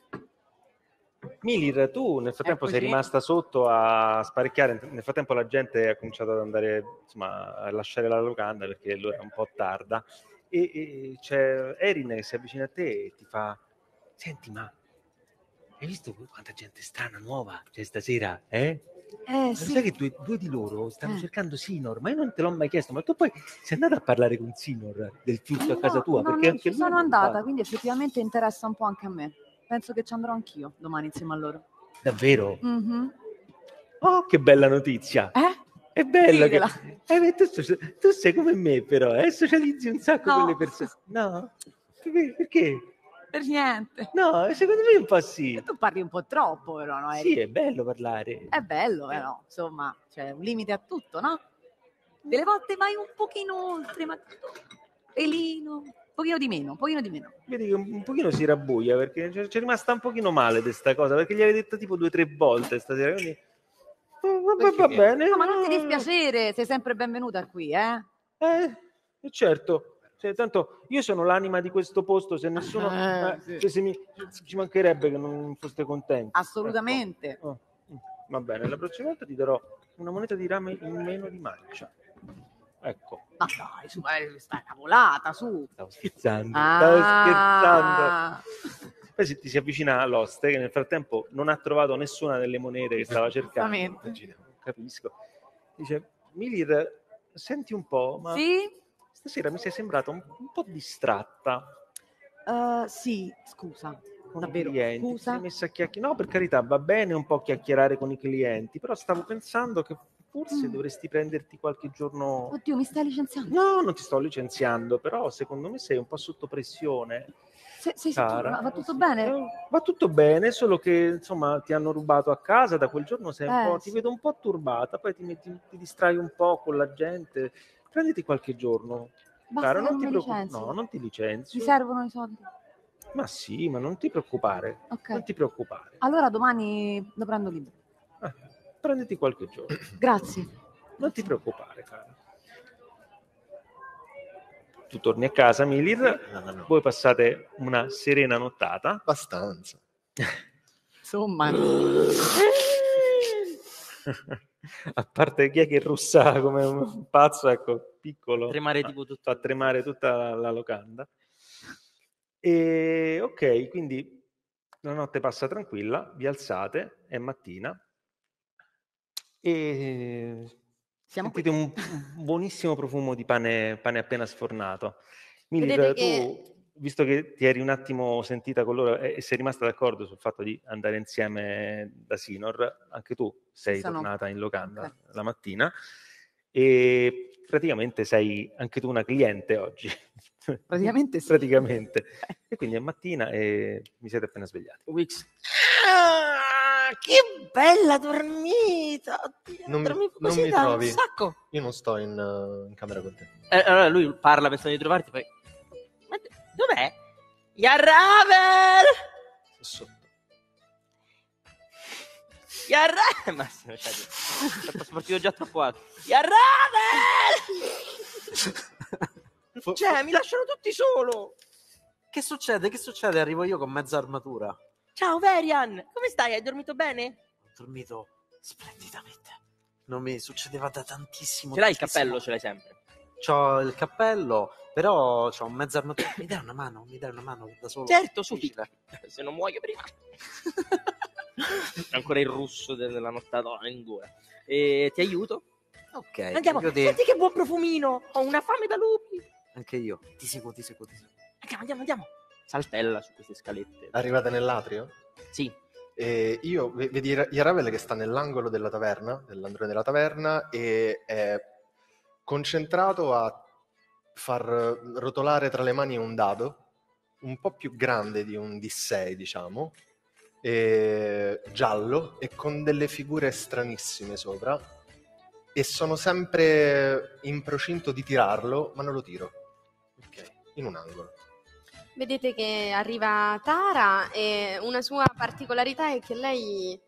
Milir, tu nel frattempo sei rimasta sotto a sparecchiare, nel frattempo la gente ha cominciato ad andare, insomma, a lasciare la locanda perché l'ora è un po' tarda e, e c'è Erin che si avvicina a te e ti fa, senti ma hai visto quanta gente strana nuova c'è stasera, eh? Eh Lo sai che due, due di loro stanno Eh. cercando Sinor, ma io non te l'ho mai chiesto, ma tu poi sei andata a parlare con Sinor del furto a No, casa tua? no, perché anche sono andata, preoccupato. quindi effettivamente interessa un po' anche a me. Penso che ci andrò anch'io domani insieme a loro. Davvero? Mhm. Oh, che bella notizia! Eh? È bello che... Digliela. Eh, tu, tu sei come me però, eh? socializzi un sacco No. con le persone. No? Perché? Per niente. No, secondo me un po' sì. Tu parli un po' troppo, però, no? Sì, è bello parlare. È bello, però, insomma, c'è un limite a tutto, no? Delle volte vai un pochino oltre, ma pelino, un pochino di meno, un pochino di meno. Vedi che un, un pochino si rabbuia perché c'è, rimasta un pochino male questa cosa, perché gli avevi detto tipo due o tre volte stasera, quindi... Oh, va, bene. No, ma non ti dispiacere, sei sempre benvenuta qui, eh? Eh, eh, certo. Cioè, tanto io sono l'anima di questo posto, se nessuno... Eh, eh, sì. cioè, se mi- ci mancherebbe che non foste contenti. Assolutamente. Ecco. Oh, Va bene, la prossima volta ti darò una moneta di rame in meno di mancia. Ecco, Ma dai, su, eh, questa cavolata, su. stavo scherzando, stavo scherzando. Ah, Poi si, ti si avvicina all'oste che nel frattempo non ha trovato nessuna delle monete che stava cercando. Capisco. Dice, Milir, senti un po', ma Sì? Stasera mi sei sembrata un, un po' distratta. Eh, sì, scusa. con Davvero, clienti. Ti scusa? messa a chiacchierare. No, per carità, va bene un po' chiacchierare con i clienti, però stavo pensando che forse Mm. dovresti prenderti qualche giorno. Oddio, mi stai licenziando? No, non ti sto licenziando, però secondo me sei un po' sotto pressione. Se- sei cara. Va tutto bene? Eh, Va tutto bene, solo che insomma ti hanno rubato a casa, da quel giorno sei un Eh, po', ti sì. vedo un po' turbata, poi ti, metti- ti distrai un po' con la gente. Prenditi qualche giorno. Basta che non ti licenzi. No, non ti licenzi. Mi servono i soldi. Ma sì, ma non ti preoccupare. Ok. Non ti preoccupare. Allora domani lo prendo libero. Eh, prenditi qualche giorno. [clears throat] Grazie. Non ti preoccupare, cara. Tu torni a casa, Milir. No, no, no. Voi passate una serena nottata. Abbastanza. [laughs] Insomma, [clears throat] [laughs] a parte chi è che russa come un [laughs] pazzo, ecco, piccolo. Tremare tipo tutto. Fa tremare tutta la, locanda. E ok, quindi la notte passa tranquilla, vi alzate, è mattina e siamo qui. sentite un, un buonissimo profumo di pane, pane appena sfornato. [laughs] Vedete tu, visto che ti eri un attimo sentita con loro e, sei rimasta d'accordo sul fatto di andare insieme da Sinor, anche tu sei Sono- tornata in locanda Ok. la mattina e praticamente sei anche tu una cliente oggi. Praticamente [laughs] sì. Praticamente. E quindi è mattina e mi siete appena svegliati. Wix. Ah, che bella dormita! Oddio, Non mi- non mi trovi. un sacco. Io non sto in, eh, in camera con te. Eh, allora lui parla pensando di trovarti, poi... Dov'è? Yarravel! Sotto. Yarravel! Ma cioè, è partito già troppo alto. Yarravel! [laughs] Cioè, mi lasciano tutti solo! Che succede? Che succede? Arrivo io con mezza armatura. Ho Ciao, Verian! Come stai? Hai dormito bene? dormito splendidamente. Non mi succedeva da tantissimo Ce l'hai il tantissimo. cappello? Ce l'hai sempre. C'ho il cappello, però c'ho mezza armatura. Mi dai una mano? Mi dai una mano da solo? Certo, subito. [laughs] Se non muoio prima. C'è [laughs] ancora il russo de- della nottata in gola. E ti aiuto? Ok. Andiamo. io ti- Senti che buon profumino! Ho una fame da lupi! Anche io. Ti seguo, ti seguo, ti seguo. Andiamo, andiamo, andiamo! Saltella su queste scalette. Arrivate nell'atrio? Sì. E io ve- vedi Ra- Yaravel che sta nell'angolo della taverna, dell'androne della taverna, e è concentrato a far rotolare tra le mani un dado un po' più grande di un D6, diciamo, e giallo e con delle figure stranissime sopra. E sono sempre in procinto di tirarlo, ma non lo tiro. Ok, in un angolo. Vedete che arriva Tara e una sua particolarità è che lei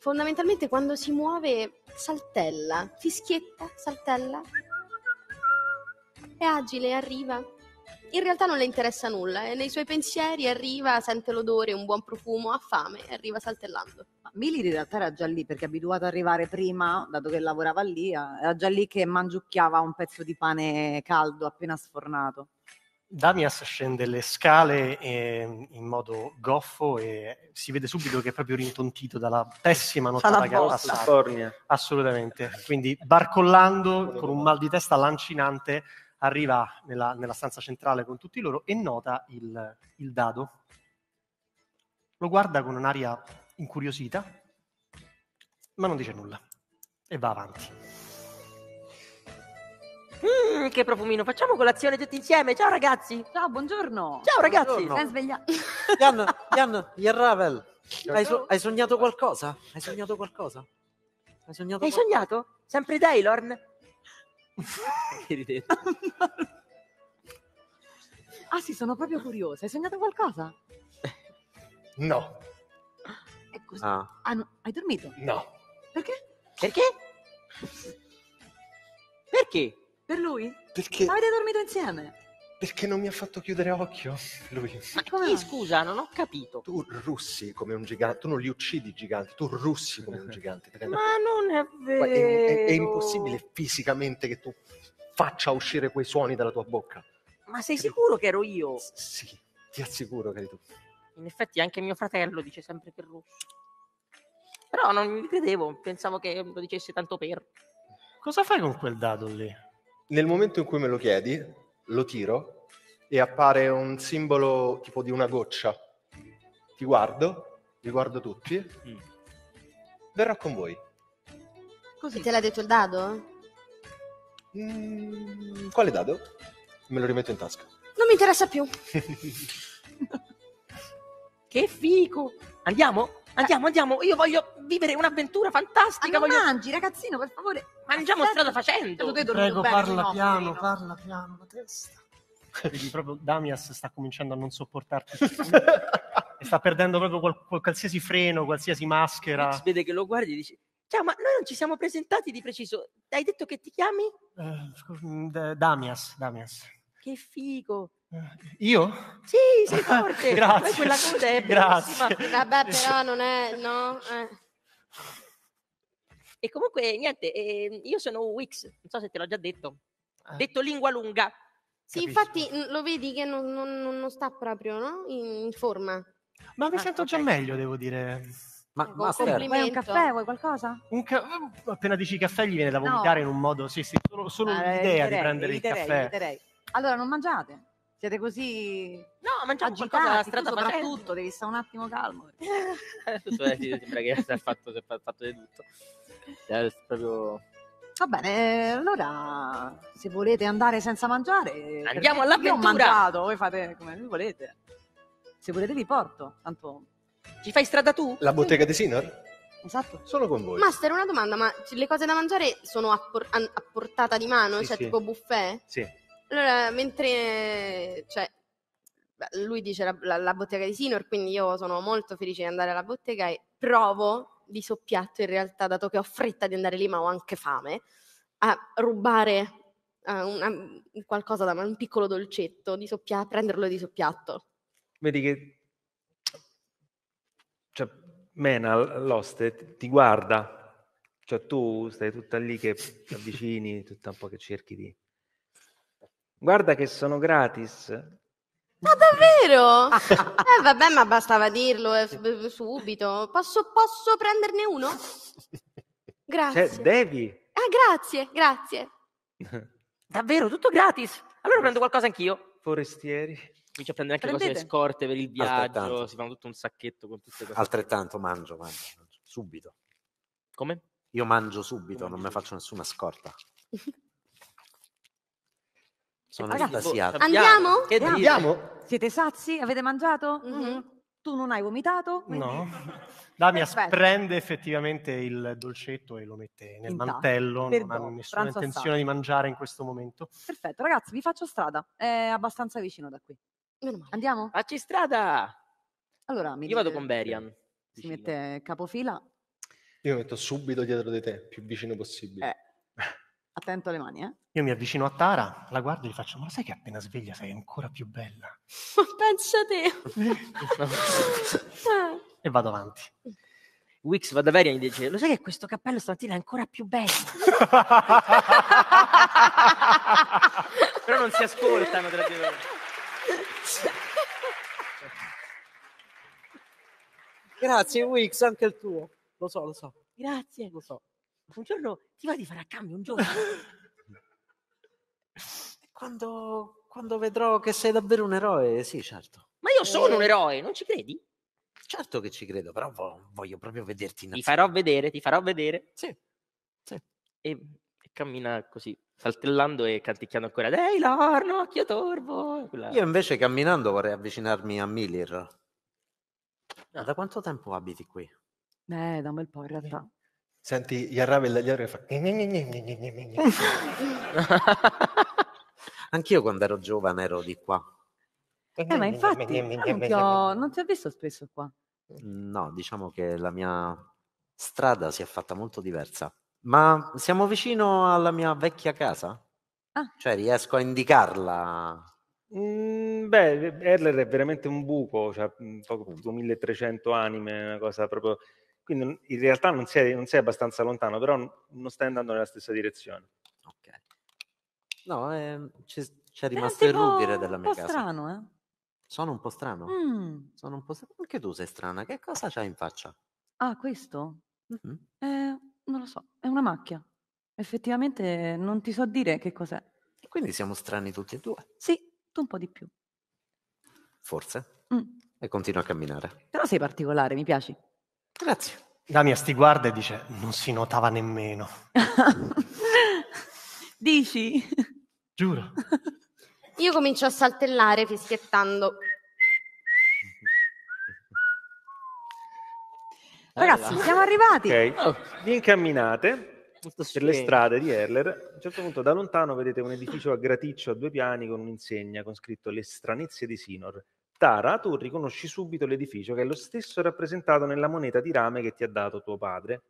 fondamentalmente quando si muove saltella, fischietta, saltella. È agile, arriva. In realtà non le interessa nulla, e nei suoi pensieri arriva, sente l'odore, un buon profumo, ha fame e arriva saltellando. Ma Mili in realtà era già lì perché è abituato ad arrivare prima, dato che lavorava lì, eh, era già lì che mangiucchiava un pezzo di pane caldo appena sfornato. Damias scende le scale eh, in modo goffo e si vede subito che è proprio rintontito dalla pessima nottata Dalla che ha passato. California. Assolutamente. Quindi barcollando con un mal di testa lancinante arriva nella, nella stanza centrale con tutti loro e nota il, il dado. Lo guarda con un'aria incuriosita, ma non dice nulla e va avanti. Mmm, che profumino. Facciamo colazione tutti insieme. Ciao ragazzi. Ciao, buongiorno! Ciao ragazzi. Buongiorno. Sei [laughs] svegliato? Jan, Jan, Yarravel, hai, so- hai sognato qualcosa? Hai sognato qualcosa? Hai sognato Hai qualcosa? sognato? Sempre Daylorn? [laughs] che ridete. Ah sì, sono proprio curiosa. Hai sognato qualcosa? No, E così. Ah, Ah, no, hai dormito? no. Perché? Perché? Perché? Per lui? Perché, Avete dormito insieme? perché non mi ha fatto chiudere occhio lui. Ma Come chi scusa? Non ho capito. Tu russi come un gigante, tu non li uccidi i giganti, tu russi come un gigante. [laughs] Ma non è vero. È, è- è impossibile fisicamente che tu faccia uscire quei suoni dalla tua bocca. Ma sei sicuro che ero io? S- Sì, ti assicuro che eri tu. In effetti anche mio fratello dice sempre che è rosso. Però non mi credevo, pensavo che lo dicesse tanto per. Cosa fai con quel dado lì? Nel momento in cui me lo chiedi, lo tiro e appare un simbolo tipo di una goccia. Ti guardo, li guardo tutti. Verrò con voi. Così te l'ha detto il dado? Mm, quale dado? Me lo rimetto in tasca. Non mi interessa più. [laughs] Che figo! Andiamo? Andiamo, andiamo. Io voglio vivere un'avventura fantastica. non voglio... mangi, ragazzino, per favore. Mangiamo strada facendo. Hai dormito bene, no, poverino. parla piano, la testa. Vedi proprio Damias sta cominciando a non sopportarti [laughs] e sta perdendo proprio qual- qual- qualsiasi freno, qualsiasi maschera. Max vede che lo guardi e dice: Ciao, ma noi non ci siamo presentati di preciso. Hai detto che ti chiami? Eh, Damias, Damias. Che figo. Eh, Io? Sì, sei forte. [laughs] Grazie. Poi quella coda è Grazie. bellissima. Vabbè, però non è... No? Eh. E comunque, niente, eh, io sono Wix, non so se te l'ho già detto. Eh. Detto lingua lunga. Sì, Capisco. infatti mm, lo vedi che non, non- non- sta proprio no? in, forma. Ma mi Ah, sento già ok. meglio, devo dire. ma Master, complimenti. Vuoi un caffè? Vuoi qualcosa? Un ca- appena dici caffè gli viene da No. vomitare in un modo, sì, sì, solo, solo Eh, l'idea di eviterei, prendere il eviterei, caffè. eviterei. Allora, non mangiate. Siete così No, mangiamo qualcosa alla agitati, strada facendo. soprattutto, devi stare un attimo calmo. [laughs] Eh, sì, sembra che si è fatto, fatto di tutto. È proprio... Va bene, eh, allora se volete andare senza mangiare, Andiamo me- Io ho all'avventura! mangiato, voi fate come vi volete. Se volete vi porto, tanto Ci fai strada tu? La bottega di Sinor? esatto. Sono con voi. Master, una domanda, ma le cose da mangiare sono a, por- a portata di mano? Sì, cioè sì. tipo buffet? Sì. Allora, mentre... Cioè, lui dice la, la- la bottega di Sinor, quindi io sono molto felice di andare alla bottega e provo di soppiatto in realtà, dato che ho fretta di andare lì ma ho anche fame, a rubare eh, una- qualcosa da un piccolo dolcetto, di soppia- prenderlo di soppiatto. Vedi che cioè, Mena, l'oste, ti guarda. Cioè tu stai tutta lì che ti avvicini, tutta un po' che cerchi di... Guarda che sono gratis. Ma davvero? eh vabbè, ma bastava dirlo eh, subito. Posso, posso prenderne uno? Grazie. Cioè, devi. Ah, grazie, grazie. [laughs] Davvero, tutto gratis. Allora prendo qualcosa anch'io. Forestieri. Comincia a prendere anche cose Prendete. scorte per il viaggio, Altrettanto. si fanno tutto un sacchetto con tutte cose. Altrettanto mangio, mangio, mangio, subito. Come? Io mangio subito, non mi faccio nessuna scorta. [laughs] Sono Ragazzi, estasiato. Andiamo? Che dire? Andiamo? Siete sazi? Avete mangiato? Mhm. Tu non hai vomitato? quindi- No. Perfetto. prende effettivamente il dolcetto e lo mette nel In mantello, non Perdono, ha nessuna pranzo intenzione di mangiare in questo momento. Perfetto, ragazzi, vi faccio strada. È abbastanza vicino da qui. Andiamo? Facci strada! Allora, mi Io vado con Berian. Si vicino. mette capofila. Io mi metto subito dietro di te, più vicino possibile. Eh. Attento alle mani, eh. Io mi avvicino a Tara, la guardo e gli faccio, ma lo sai che appena sveglia sei ancora più bella? Ma pensa te. [laughs] E vado avanti. Wix va da Varian e dice: Lo sai che questo cappello stamattina è ancora più bello? [laughs] Però non si ascoltano tra di loro. Grazie, Wix, anche il tuo. Lo so, lo so. Grazie. Lo so. Un giorno ti va di fare a cambio, un giorno. [laughs] Quando, quando vedrò che sei davvero un eroe, sì, certo. Ma io sono un eroe, non ci credi? Certo che ci credo, però vo- voglio proprio vederti in Ti farò vedere, ti farò vedere. Sì, sì. E, e cammina così, saltellando e canticchiando ancora. Ehi, Lorno, occhio torvo. Quella- Io invece camminando vorrei avvicinarmi a Milir. Ah, da quanto tempo abiti qui? Eh, da un bel po' in realtà. Senti Yarravel dietro che fa... Anch'io quando ero giovane ero di qua. Eh, ma infatti, io non ti, ho, non ti ho visto spesso qua. No, diciamo che la mia strada si è fatta molto diversa. Ma siamo vicino alla mia vecchia casa? Ah. Cioè riesco a indicarla? Mm, beh, Erler è veramente un buco, cioè tipo 1300 anime, una cosa proprio... Quindi in realtà non sei, non sei abbastanza lontano, però non stai andando nella stessa direzione. Ok. No, eh, c'è, c'è È rimasto il rudere della un mia po' casa. strano, eh? Sono un po' strano. Mm. Sono un po' strano. Anche tu sei strana. Che cosa c'hai in faccia? Ah, questo? Mhm. Eh, non lo so, è una macchia. Effettivamente non ti so dire che cos'è. Quindi siamo strani tutti e due, Sì, tu un po' di più. forse. Mm. E continuo a camminare. Però sei particolare, mi piaci. Grazie. Damia sti guarda e dice, non si notava nemmeno. [laughs] Dici? Giuro. [laughs] Io comincio a saltellare fischiettando. Ragazzi, siamo arrivati. Ok, vi incamminate per le strade di Erler. A un certo punto da lontano vedete un edificio a graticcio a due piani con un'insegna con scritto Le stranezze di Sinor. Tara, tu riconosci subito l'edificio che è lo stesso rappresentato nella moneta di rame che ti ha dato tuo padre.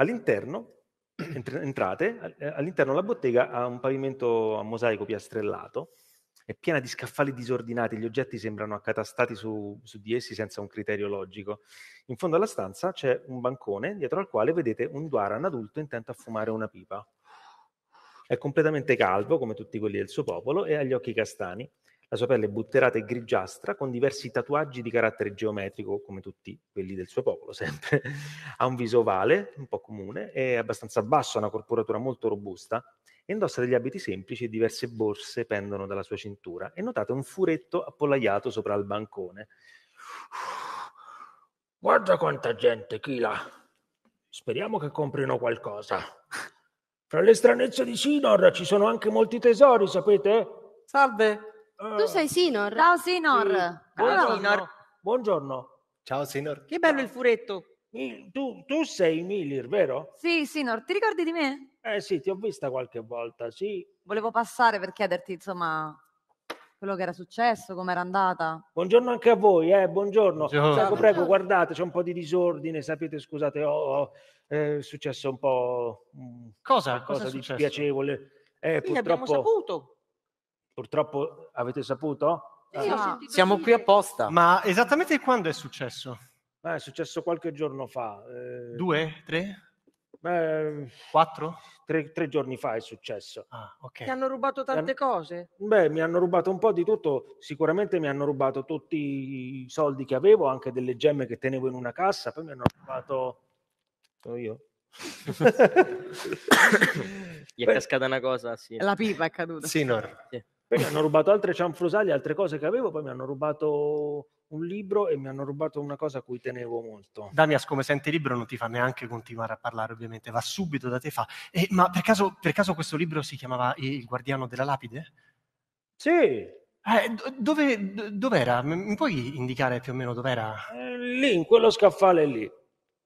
All'interno, [clears throat] entr- entrate, eh, all'interno la bottega ha un pavimento a mosaico piastrellato, è piena di scaffali disordinati, gli oggetti sembrano accatastati su, su di essi senza un criterio logico. In fondo alla stanza c'è un bancone dietro al quale vedete un Dwaran adulto intento a fumare una pipa. È completamente calvo, come tutti quelli del suo popolo, e ha gli occhi castani. La sua pelle è butterata e grigiastra, con diversi tatuaggi di carattere geometrico, come tutti quelli del suo popolo, [laughs] sempre. ha un viso ovale, un po' comune, è abbastanza basso, ha una corporatura molto robusta, e indossa degli abiti semplici e diverse borse pendono dalla sua cintura. E notate un furetto appollaiato sopra il bancone. Guarda quanta gente, Kila. Speriamo che comprino qualcosa. Fra le stranezze di Sinor ci sono anche molti tesori, sapete? Salve. Tu sei Sinor? Ciao, Sinor. Buongiorno. Sinor. Buongiorno. Ciao Sinor. Che bello il furetto. Tu, tu sei Milir, vero? Sì, Sinor, ti ricordi di me? Eh sì, ti ho vista qualche volta, sì. Volevo passare per chiederti, insomma, quello che era successo, com'era andata. Buongiorno anche a voi, eh, buongiorno. Buongiorno. Prego, prego, guardate, c'è un po' di disordine, sapete, scusate, ho- ho- è successo un po' mm, Cosa? Cosa è di successo? spiacevole. Eh, Quindi abbiamo purtroppo, saputo. Purtroppo avete saputo? Sì, Ah, Siamo qui apposta. Ma esattamente quando è successo? Eh, è successo qualche giorno fa. eh, Due? Tre? eh, Quattro? tre, tre giorni fa è successo. Ah, ok. Ti hanno rubato tante cose. Beh, mi hanno rubato un po' di tutto, sicuramente mi hanno rubato tutti i soldi che avevo, anche delle gemme che tenevo in una cassa, poi mi hanno rubato... Sono io? Gli è Beh, cascata una cosa, sì. La pipa è caduta. Sinor. Poi mi hanno rubato altre cianfrusaglie, altre cose che avevo, poi mi hanno rubato un libro e mi hanno rubato una cosa a cui tenevo molto. Damias, come sente libero, non ti fa neanche continuare a parlare, ovviamente, va subito da te fa. "Eh, ma per caso, per caso questo libro si chiamava Il guardiano della lapide? Sì, Eh, do- dove, do- dov'era? Mi puoi indicare più o meno dov'era? eh, lì, in quello scaffale lì.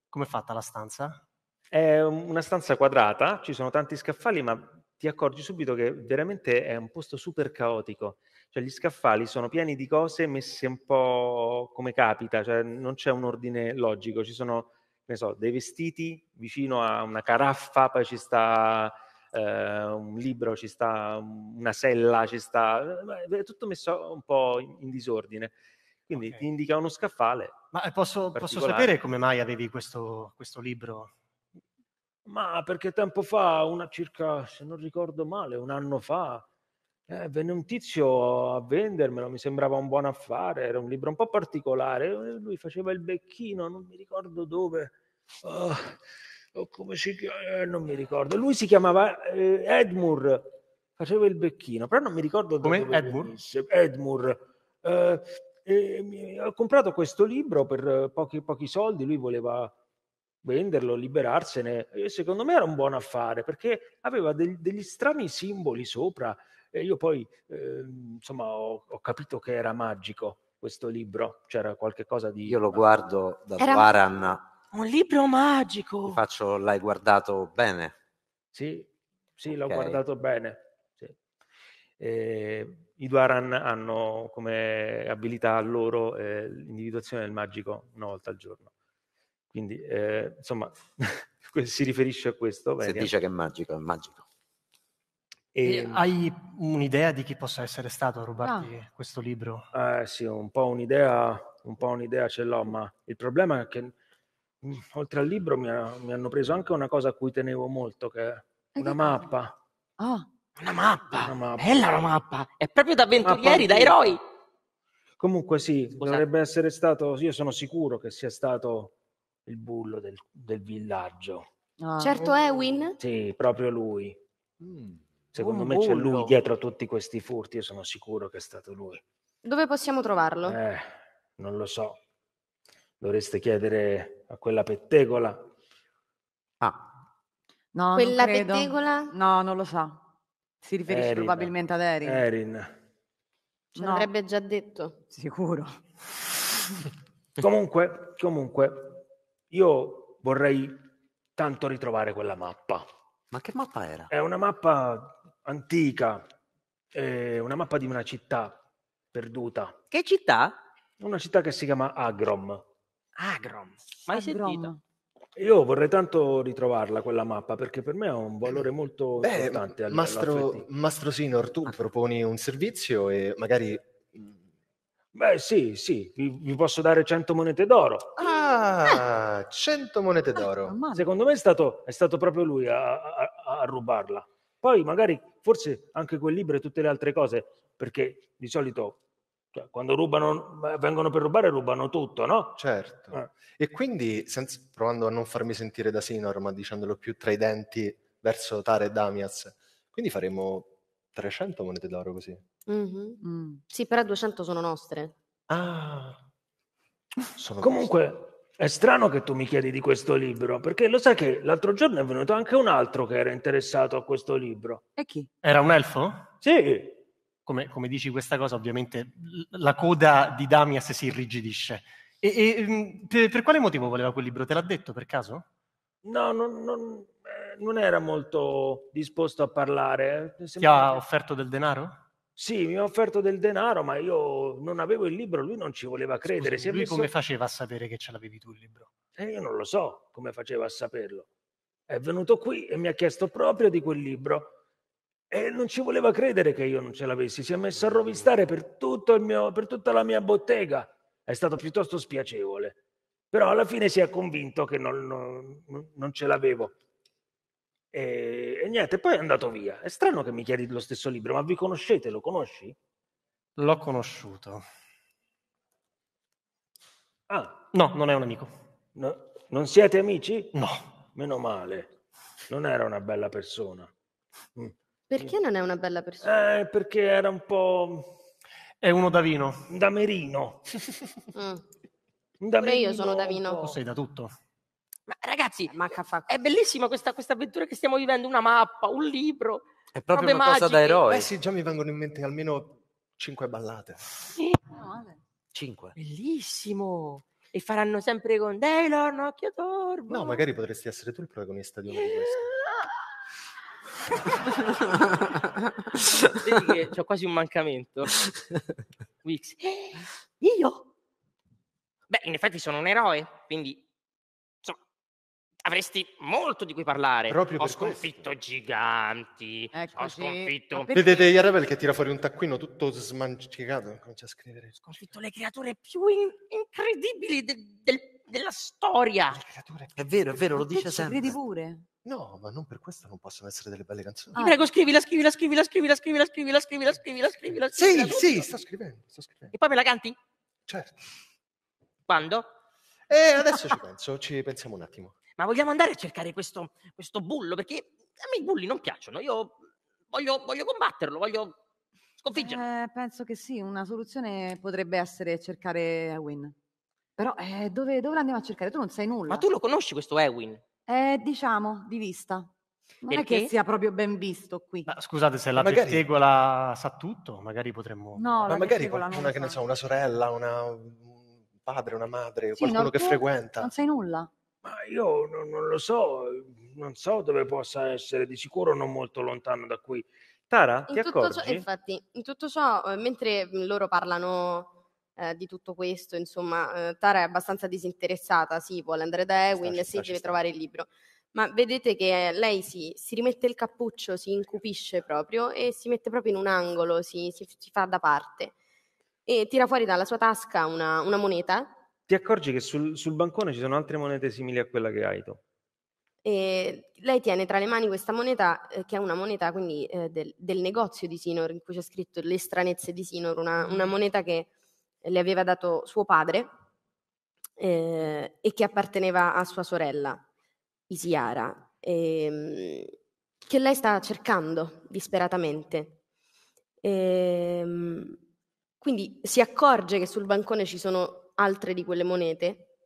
Com'è fatta la stanza? È una stanza quadrata, ci sono tanti scaffali, ma ti accorgi subito che veramente è un posto super caotico. Cioè gli scaffali sono pieni di cose messe un po' come capita, cioè non c'è un ordine logico, ci sono ne so, dei vestiti vicino a una caraffa, poi ci sta eh, un libro, ci sta una sella, ci sta... È tutto messo un po' in, in disordine. Quindi Ok. ti indica uno scaffale. Ma eh, posso, posso sapere come mai avevi questo, questo libro? Ma perché tempo fa, una circa, se non ricordo male, un anno fa, eh, venne un tizio a vendermelo, mi sembrava un buon affare, era un libro un po' particolare, eh, lui faceva il becchino, non mi ricordo dove, oh, oh, come si chiama, non mi ricordo, lui si chiamava eh, Edmure, faceva il becchino, però non mi ricordo Come? dove Edmure? venisse. Edmure. Eh, ho comprato questo libro per eh, pochi, pochi soldi, lui voleva venderlo, liberarsene. E secondo me era un buon affare perché aveva del- degli strani simboli sopra e io poi ehm, insomma ho, ho capito che era magico questo libro, c'era qualche cosa di... Io lo guardo da Era- Duaran, Un libro magico. ti faccio, l'hai guardato bene? Sì, sì, l'ho Ok. guardato bene. sì. Eh, I Dwaran hanno come abilità loro eh, l'individuazione del magico una volta al giorno. Quindi, eh, insomma, [laughs] si riferisce a questo. Se Vedian. dice che è magico, è magico. E- E hai un'idea di chi possa essere stato a rubarti questo libro? Eh sì, un po' un'idea, un po' un'idea ce l'ho, ma il problema è che mh, oltre al libro mi, ha- mi hanno preso anche una cosa a cui tenevo molto, che è una mappa. Ah, Una mappa. Una mappa. Bella la mappa. È proprio da avventurieri, da eroi. Comunque sì, Scusate. dovrebbe essere stato, io sono sicuro che sia stato il bullo del, del villaggio. ah. Certo, Ewin? Sì, proprio lui. Secondo Un me c'è lui bullo. dietro a tutti questi furti, io sono sicuro che è stato lui. Dove possiamo trovarlo? Eh, non lo so. Dovreste chiedere a quella pettegola. Ah, No, non Quella credo. pettegola? No, non lo sa. Si riferisce Erin. probabilmente ad Erin. Erin. Ce No. l'avrebbe già detto. Sicuro. Comunque, comunque, io vorrei tanto ritrovare quella mappa. ma che mappa era? È una mappa antica, è una mappa di una città perduta. Che città? Una città che si chiama Agrom. Agrom. Mai Agrom. sentito. Io vorrei tanto ritrovarla quella mappa perché per me ha un valore molto Beh, importante. al- Mastro. Mastro Sinor, tu proponi un servizio e magari... Beh, sì, sì, vi, vi posso dare 100 monete d'oro. Ah, 100 monete d'oro. Non male. Secondo me è stato, è stato proprio lui a, a- a rubarla. Poi magari forse anche quel libro e tutte le altre cose, perché di solito cioè, quando rubano, vengono per rubare rubano tutto, no? Certo. Eh. E quindi, senza- provando a non farmi sentire da Sinor, ma dicendolo più tra i denti verso Tare e Damias, quindi faremo 300 monete d'oro così. Mhm. Mm. Sì, però 200 sono nostre. Ah, sono Comunque è strano che tu mi chiedi di questo libro, perché lo sai che l'altro giorno è venuto anche un altro che era interessato a questo libro. E chi? Era un elfo? Sì, Come, come dici questa cosa, ovviamente la coda di Damias si irrigidisce. E, e, mm, per, per quale motivo voleva quel libro? Te l'ha detto per caso? no, non, non- eh, non era molto disposto a parlare. eh. Ti ha offerto del denaro? Sì, mi ha offerto del denaro, ma io non avevo il libro, lui non ci voleva credere. Scusi, lui messo- come faceva a sapere che ce l'avevi tu il libro? E io non lo so come faceva a saperlo. È venuto qui e mi ha chiesto proprio di quel libro e non ci voleva credere che io non ce l'avessi. Si è messo a rovistare per, tutto il mio, per tutta la mia bottega. È stato piuttosto spiacevole. Però alla fine si è convinto che non, non- non ce l'avevo. E, e niente, poi è andato via. È strano che mi chiedi lo stesso libro, ma vi conoscete? Lo conosci? L'ho conosciuto. Ah, No, non è un amico. no- non siete amici? No. Meno male. Non era una bella persona. Mm. Perché non è una bella persona? Eh, perché era un po' È uno davino. un damerino. Mm. Un Pure damerino io sono un Davino. po'. Tu sei da tutto. Ragazzi, è bellissima questa, questa avventura che stiamo vivendo. Una mappa, un libro. È proprio una cosa da magiche. eroi. Eh sì, già mi vengono in mente almeno 5 ballate. Cinque. Bellissimo. E faranno sempre con Taylor, Nocchio Torbo. No, magari potresti essere tu il protagonista di uno di questi. Vedi che c'ho quasi un mancamento. [laughs] Wix. Eh, Io? Beh, in effetti sono un eroe, quindi avresti molto di cui parlare. Proprio ho per questo. sconfitto giganti, ho Eccoci. sconfitto, Vedete Yarabel che tira fuori un taccuino tutto smancicato, comincia a scrivere. sconfitto le creature più in- incredibili de- del- della storia. È vero, è vero, lo Te dice ci sempre. credi pure? No, ma non per questo non possono essere delle belle canzoni. Ti prego, scrivila, scrivila, scrivila, scrivila, scrivila, scrivila, scrivila, scrivila, scrivila, Sì, scrivila sì, sto scrivendo, sto scrivendo. E poi me la canti? Certo. Quando? E adesso ci penso, ci pensiamo un attimo. Ma vogliamo andare a cercare questo, questo bullo? Perché a me i bulli non piacciono. Io voglio, voglio combatterlo, voglio sconfiggerlo. Eh, penso che sì, una soluzione potrebbe essere cercare Ewin. Però eh, dove, dove l'andiamo a cercare? Tu non sai nulla. Ma tu lo conosci questo Ewin? Eh, diciamo, di vista. Non è Perché? che sia proprio ben visto qui. Ma scusate, se la Magari- pettegola sa tutto, magari potremmo... No, Ma la magari qualcuna, lo che ne sa. so, una sorella, una, un padre, una madre, Sì, qualcuno no, che frequenta. Non sai nulla. Ma io non, non lo so, non so dove possa essere, di sicuro non molto lontano da qui. Tara, ti In ciò, accorgi? infatti, in tutto ciò, eh, mentre loro parlano eh, di tutto questo, insomma, eh, Tara è abbastanza disinteressata, sì, vuole andare da Ewin, sì, sta, ci deve sta. trovare il libro. Ma vedete che lei si, si rimette il cappuccio, si incupisce proprio e si mette proprio in un angolo, si, si- si fa da parte. E tira fuori dalla sua tasca una, una moneta Ti accorgi che sul, sul bancone ci sono altre monete simili a quella che hai tu. E lei tiene tra le mani questa moneta, eh, che è una moneta quindi eh, del, del negozio di Sinor, in cui c'è scritto le stranezze di Sinor, una, una moneta che le aveva dato suo padre eh, e che apparteneva a sua sorella, Isiara, ehm, che lei sta cercando disperatamente. Ehm, quindi si accorge che sul bancone ci sono altre di quelle monete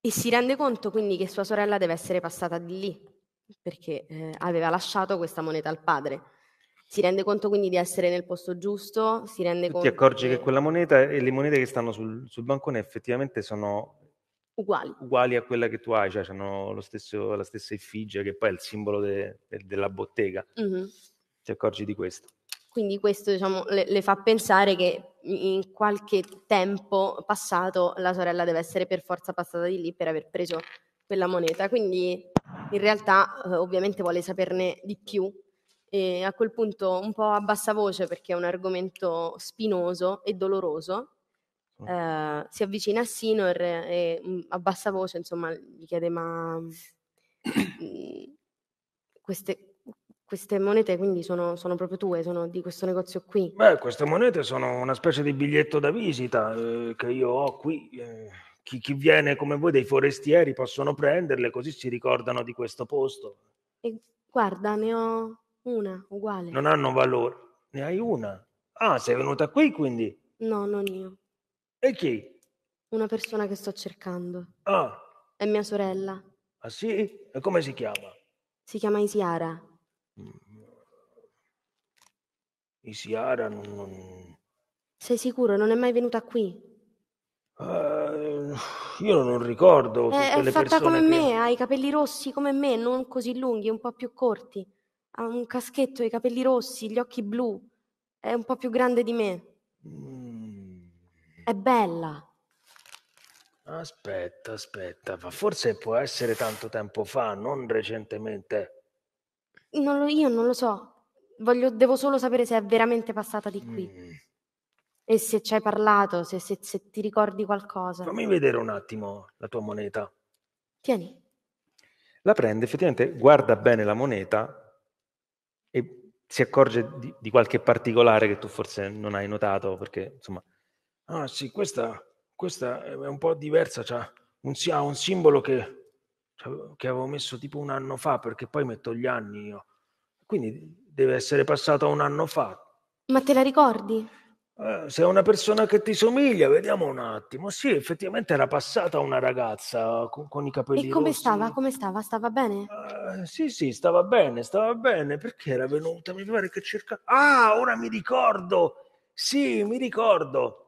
e si rende conto quindi che sua sorella deve essere passata di lì, perché eh, aveva lasciato questa moneta al padre. Si rende conto quindi di essere nel posto giusto, si rende Tu conto ti accorgi che quella moneta e le monete che stanno sul, sul bancone effettivamente sono uguali. uguali a quella che tu hai, cioè hanno lo stesso, la stessa effigie che poi è il simbolo de- de- della bottega. Mhm. Ti accorgi di questo. Quindi questo diciamo, le, le fa pensare che in qualche tempo passato la sorella deve essere per forza passata di lì per aver preso quella moneta. Quindi in realtà eh, ovviamente vuole saperne di più e a quel punto un po' a bassa voce perché è un argomento spinoso e doloroso. eh, si avvicina a Sinor e mm, a bassa voce insomma gli chiede ma mm, queste, queste monete quindi sono, sono proprio tue, sono di questo negozio qui. Beh, queste monete sono una specie di biglietto da visita eh, che io ho qui. eh, chi, chi viene come voi dei forestieri possono prenderle così si ricordano di questo posto. E guarda, ne ho una uguale. Non hanno valore. Ne hai una. Ah, sei venuta qui quindi. No, non io. E chi? Una persona che sto cercando. Ah, È mia sorella. ah sì? E come si chiama? Si chiama Isiara. Isiara non... non- Sei sicuro? Non è mai venuta qui? Eh, io non ricordo È, è fatta come che- me, ha i capelli rossi come me, non così lunghi, un po' più corti. Ha un caschetto, i capelli rossi, gli occhi blu. È un po' più grande di me. Mm, È bella. Aspetta, aspetta, ma forse può essere tanto tempo fa, non recentemente. Non lo- io non lo so. Voglio- devo solo sapere se è veramente passata di qui. Mm. E se ci hai parlato, se, se- se ti ricordi qualcosa. Fammi vedere un attimo la tua moneta. Tieni. La prende, effettivamente guarda bene la moneta e si accorge di, di qualche particolare che tu forse non hai notato perché insomma Ah sì, questa, questa è un po' diversa, c'ha un, si- ha un simbolo che, che avevo messo tipo un anno fa, perché poi metto gli anni io. Quindi deve essere passata un anno fa. Ma te la ricordi? Eh, se è una persona che ti somiglia, vediamo un attimo. Sì, effettivamente era passata una ragazza con, con i capelli E come rossi. stava? Come stava? Stava bene? Eh, sì, sì, stava bene, stava bene. Perché era venuta? Mi pare che cerca... Ah, ora mi ricordo! Sì, mi ricordo.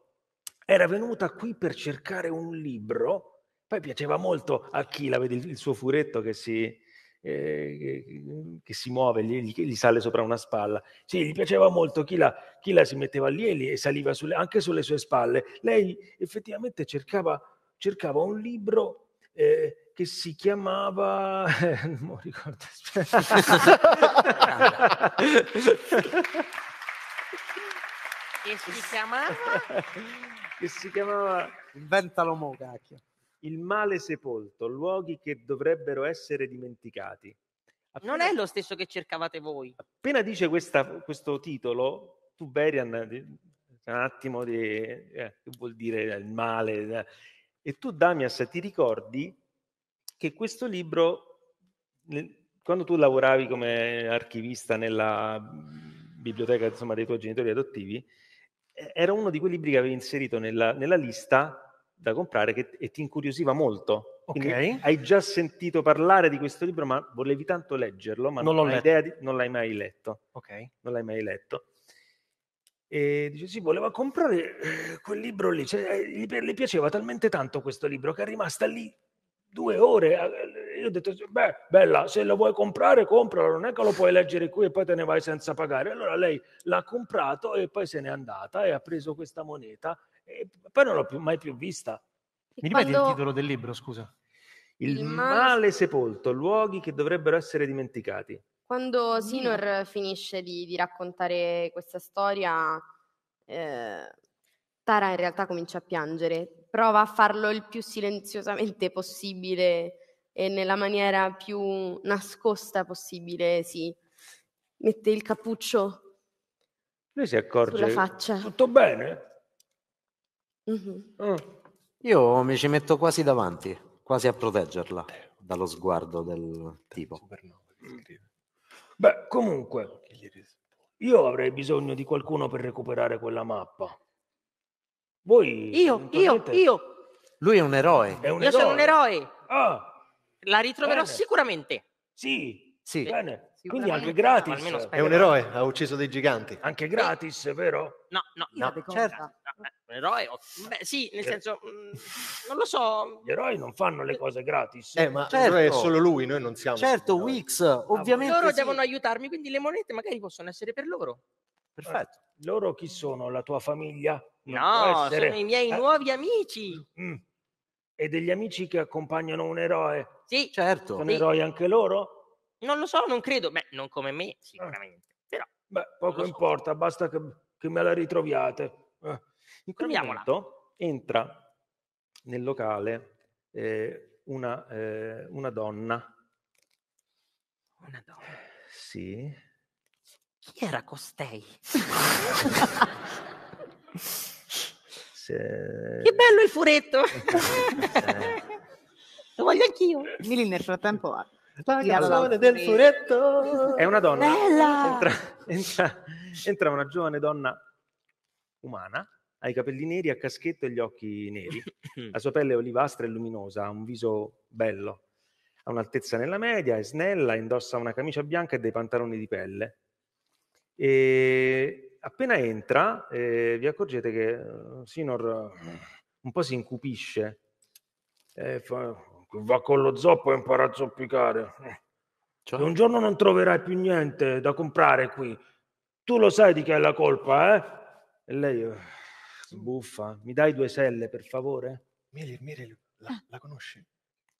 Era venuta qui per cercare un libro. Poi piaceva molto a Kila, vedi il, il suo furetto che si, eh, che, che si muove, gli, gli- sale sopra una spalla. Sì, gli piaceva molto. Kila, Kila si metteva lì e, lì e saliva sulle- anche sulle sue spalle. Lei effettivamente cercava, cercava un libro eh, che si chiamava... [laughs] non mi ricordo. Che si chiamava? [laughs] che si chiamava... Inventalo mo, cacchio. Il male sepolto, luoghi che dovrebbero essere dimenticati. Non è lo stesso che cercavate voi. Appena dice questa- questo titolo, tu Berian, un attimo di... eh, che vuol dire il male? eh, E tu Damias ti ricordi che questo libro, quando tu lavoravi come archivista nella biblioteca insomma, dei tuoi genitori adottivi, eh, era uno di quei libri che avevi inserito nella, nella lista da comprare che, e ti incuriosiva molto. Quindi Ok. hai già sentito parlare di questo libro, ma volevi tanto leggerlo, ma Non non, hai idea di- non l'hai mai letto. Ok. Non l'hai mai letto. E dice: Sì, voleva comprare eh, quel libro lì. Cioè, eh, gli, le piaceva talmente tanto questo libro che è rimasta lì due ore. Eh, Io ho detto: Beh, bella, se lo vuoi comprare, compralo. Non è che lo puoi leggere qui e poi te ne vai senza pagare. Allora lei l'ha comprato e poi se n'è andata e ha preso questa moneta. E poi non l'ho più, mai più vista. Mi ripeti il quando- titolo del libro, scusa? Il, Il male... male sepolto, luoghi che dovrebbero essere dimenticati. Quando Sinor finisce di, di raccontare questa storia, eh, Tara in realtà comincia a piangere. Prova a farlo il più silenziosamente possibile e nella maniera più nascosta possibile, si mette il cappuccio Lui si accorge. sulla faccia. Tutto bene? Mhm. Ah. Io mi ci metto quasi davanti, quasi a proteggerla dallo sguardo del tipo. Beh, comunque, io avrei bisogno di qualcuno per recuperare quella mappa. Voi... Io, io, eventualmente- io. Lui è un eroe. È un Io sono un eroe. Ah, La ritroverò Bene. sicuramente. sì, Sì. bene. Quindi anche gratis. Almeno È un eroe, ha ucciso dei giganti. Anche gratis, vero? No, no, No, no, certo. no, eh, un eroe. Beh, sì, nel Eh. senso, mm, non lo so. Gli eroi non fanno le cose gratis. Eh, ma Certo. è solo lui, noi non siamo. Certo. Wix, ovviamente Loro sì. devono aiutarmi, quindi le monete magari possono essere per loro. Perfetto. Loro chi sono? La tua famiglia? Non No, essere. sono i miei Eh, nuovi amici. mm. E degli amici che accompagnano un eroe? Sì, Certo. Sono Sì. eroi anche loro? Non lo so, non credo. Beh, non come me, sicuramente. Però, Beh, poco so. importa, basta che, che me la ritroviate. Eh. In quel momento entra nel locale eh, una, eh, una donna. una donna. Sì. Chi era costei? Se- Che bello il furetto! [laughs] Eh. Lo voglio anch'io. Mili nel frattempo ha La canzone del furetto. È una donna. Bella! Entra, entra- entra una giovane donna umana, ha i capelli neri a caschetto e gli occhi neri. La sua pelle è olivastra e luminosa, ha un viso bello. Ha un'altezza nella media, è snella, indossa una camicia bianca e dei pantaloni di pelle. E appena entra, eh, vi accorgete che eh, Sinor eh, un po' si incupisce. E fa, va con lo zoppo e impara a zoppicare. Cioè? Un giorno non troverai più niente da comprare qui. Tu lo sai di chi è la colpa, eh? E lei eh, sbuffa. Mi dai due selle, per favore? Milir, Milir, la, la conosci?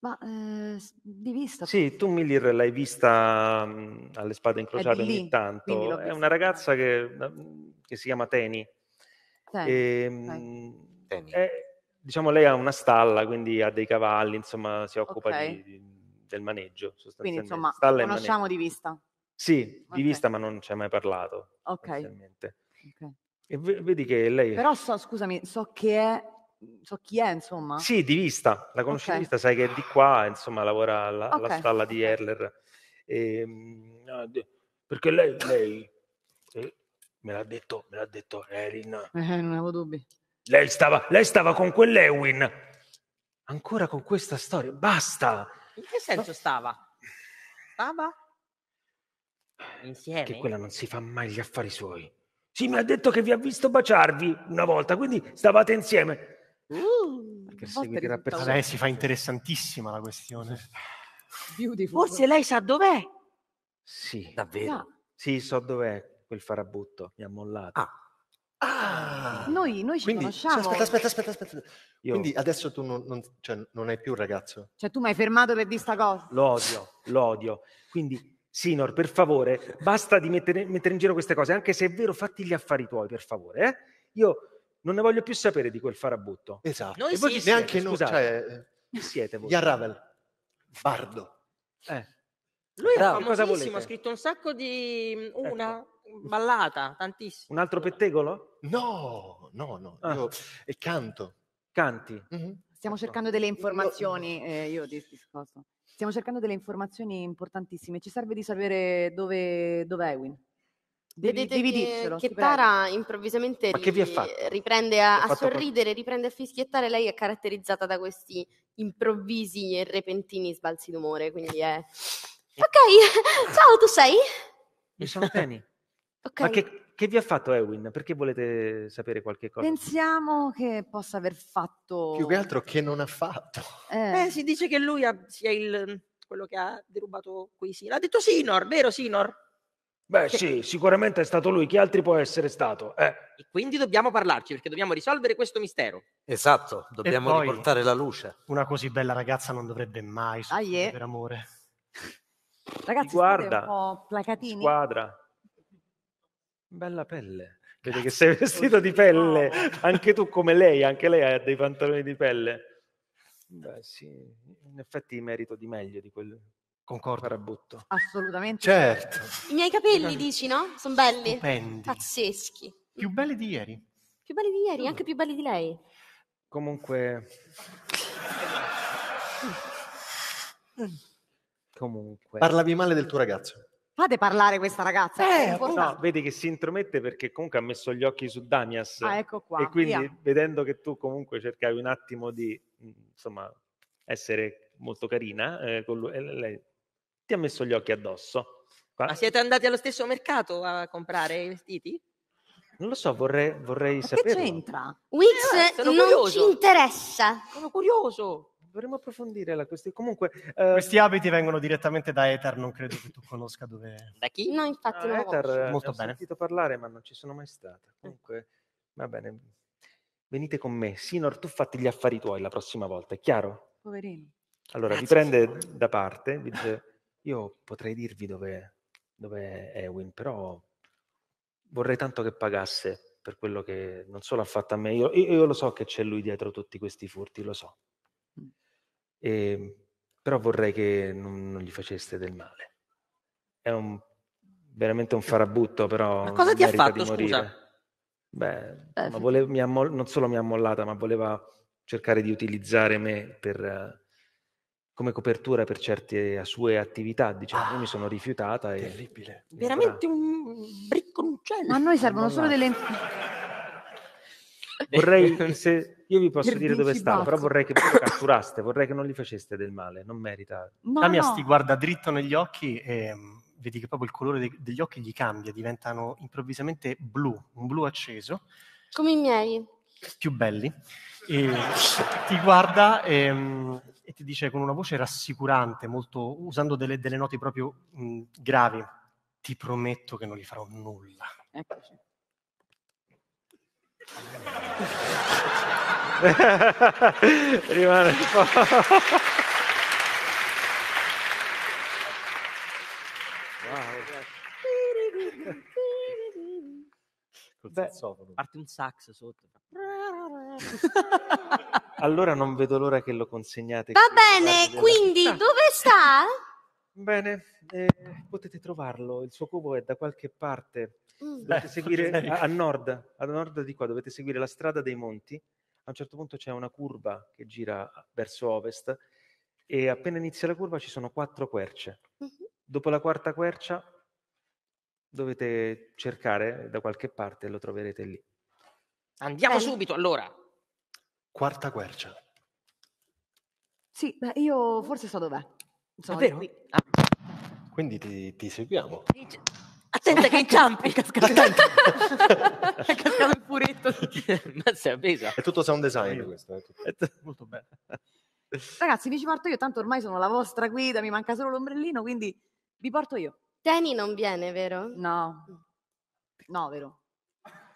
Ma eh, di vista. Sì, tu Milir l'hai vista mm, alle spade incrociate lì, ogni tanto. È una ragazza che, mm, che si chiama Teni. Sì, E, mm, Teni. è- diciamo, lei ha una stalla, quindi ha dei cavalli, insomma, si occupa Ok. di- di- del maneggio. Quindi sostanzialmente. insomma, Stalla e conosciamo di vista. Sì, Ok. di vista, ma non ci hai mai parlato. Ok. E ve- vedi che lei... Però so, scusami, so che è, so chi è, insomma. Sì, di vista, la conosci di vista, sai che è di qua, insomma, lavora alla, alla stalla di. Erler. Ehm, de- perché lei, lei eh, me l'ha detto, me l'ha detto Erin, Eh, non avevo dubbi. Lei stava, lei stava con quell'Ewin. Ancora con questa storia, basta! In che senso stava? Stava? Insieme? Che quella non si fa mai gli affari suoi. Sì, mi ha detto che vi ha visto baciarvi una volta, quindi stavate insieme. Uh, Perché per lei si fa interessantissima la questione. [laughs] Beautiful. forse lei sa dov'è. Sì, Davvero? Ah, sì, so dov'è quel farabutto, mi ha mollato. Ah. Ah! Noi, noi ci Quindi, conosciamo. aspetta, aspetta, aspetta, aspetta. Io Quindi adesso tu non, non- cioè, non hai più un ragazzo? Cioè, tu mi hai fermato per dire sta cosa. lo odio, lo odio. Quindi, Sinor, per favore, basta di mettere, mettere in giro queste cose, anche se è vero, fatti gli affari tuoi, per favore. eh. Io non ne voglio più sapere di quel farabutto. Esatto. Noi e voi sì, chi neanche siete, noi, scusate. cioè, Chi siete voi? Yarravel, Bardo. Eh, Lui è Bravo, cosa famosissimo, volete? ha scritto un sacco di... Ecco. una ballata, tantissimo. un altro pettegolo? No, no, no, Ah. io e canto. Canti. Mhm. Stiamo cercando delle informazioni, eh, io di di cosa. Stiamo cercando delle informazioni importantissime. Ci serve di sapere dove, dove è Ewin. Devi, Vedete devi che, dircelo. che. Tara improvvisamente Ma che vi ha ri- fatto? riprende a, a sorridere, riprende a fischiettare. Lei è caratterizzata da questi improvvisi e repentini sbalzi d'umore, quindi è... Ok, [laughs] ciao, tu sei? Io sono Penny. Ok. Ma che, che vi ha fatto Ewin? Perché volete sapere qualche cosa? Pensiamo che possa aver fatto... Più che altro che non ha fatto. Eh, Eh, si dice che lui ha- sia il, quello che ha derubato quei Sinor. Ha detto Sinor, vero Sinor? Beh, sì, sicuramente è stato lui. Chi altri può essere stato? Eh. E quindi dobbiamo parlarci perché dobbiamo risolvere questo mistero. Esatto, dobbiamo poi- riportare la luce. Una così bella ragazza non dovrebbe mai soffrire eh. per amore. Ragazzi, guarda. un po' placatini. Squadra. Bella pelle. Vedi che sei vestito di pelle. Anche tu come lei, anche lei ha dei pantaloni di pelle. Beh, sì, in effetti merito di meglio di quel Concordo. farabutto. Assolutamente. Certo. I miei capelli, dici, no? Sono belli? Stupendi. Pazzeschi. Più belli di ieri. Più belli di ieri, anche più belli di lei. Comunque... [laughs] Comunque... Parlavi male del tuo ragazzo. Fate parlare questa ragazza. è No, vedi che si intromette perché comunque ha messo gli occhi su Damias. Ah, ecco qua. e quindi via. vedendo che tu comunque cercavi un attimo di mh, insomma essere molto carina eh, con lui, e lei ti ha messo gli occhi addosso. Qua- Ma siete andati allo stesso mercato a comprare i vestiti? Non lo so, vorrei, vorrei Ma che c'entra? Wix Eh, non curioso. ci interessa. Sono curioso. Dovremmo approfondire la questione. Comunque, eh, Questi abiti vengono direttamente da Ether, non credo che tu conosca dove... Da chi? No, infatti ah, Ether, eh, Molto ne ho bene. sentito parlare, ma non ci sono mai stata. Comunque, va bene. Venite con me. Sinor, tu fatti gli affari tuoi la prossima volta, è chiaro? Poverini. Allora, vi prende da parte, vi dice, io potrei dirvi dove, dove è Ewin, però vorrei tanto che pagasse per quello che non solo ha fatto a me, io, io- io lo so che c'è lui dietro tutti questi furti, lo so. E- però vorrei che non, non gli faceste del male. È un, veramente un farabutto, però Ma cosa ti ha fatto, di morire. scusa? Beh, Eh, ma vole- mi ha moll- non solo mi ha mollata, ma voleva cercare di utilizzare me per, eh, come copertura per certe sue attività. Diciamo, io mi sono rifiutata e Terribile. Veramente un bricconcello. Ma a noi servono solo delle... vorrei, [laughs] se io vi posso Per dire dove stava, però vorrei che voi lo catturaste, vorrei che non gli faceste del male, non merita. No, Damias no. ti guarda dritto negli occhi e mm, vedi che proprio il colore de- degli occhi gli cambia, diventano improvvisamente blu, un blu acceso, Come i miei. più belli. E [laughs] ti guarda e, mm, e ti dice con una voce rassicurante, molto, usando delle, delle note proprio mm, gravi, ti prometto che non gli farò nulla. Eccoci. [laughs] Rimane un po'. Beh. Parte un sax sotto. Allora non vedo l'ora che lo consegnate. Va qui bene, quindi dove sta? Bene, eh, potete trovarlo. Il suo cubo è da qualche parte. Mm. Dovete seguire a, a nord, a nord di qua, dovete seguire la strada dei monti. A un certo punto c'è una curva che gira verso ovest e appena inizia la curva ci sono quattro querce. Mhm. Dopo la quarta quercia dovete cercare da qualche parte e lo troverete lì. Andiamo subito allora. Quarta quercia. Sì, beh, io forse so dov'è. Sono Davvero? qui. Ah, Quindi ti, ti seguiamo. dice- Attenta che inciampi. [laughs] [laughs] È cascato È cascato il furetto. Ma sei appesa. È tutto sound design questo. eh, tutto. Molto bene. Ragazzi, mi ci porto io, tanto ormai sono la vostra guida, mi manca solo l'ombrellino, quindi vi porto io. Danny non viene, vero? No. No, vero.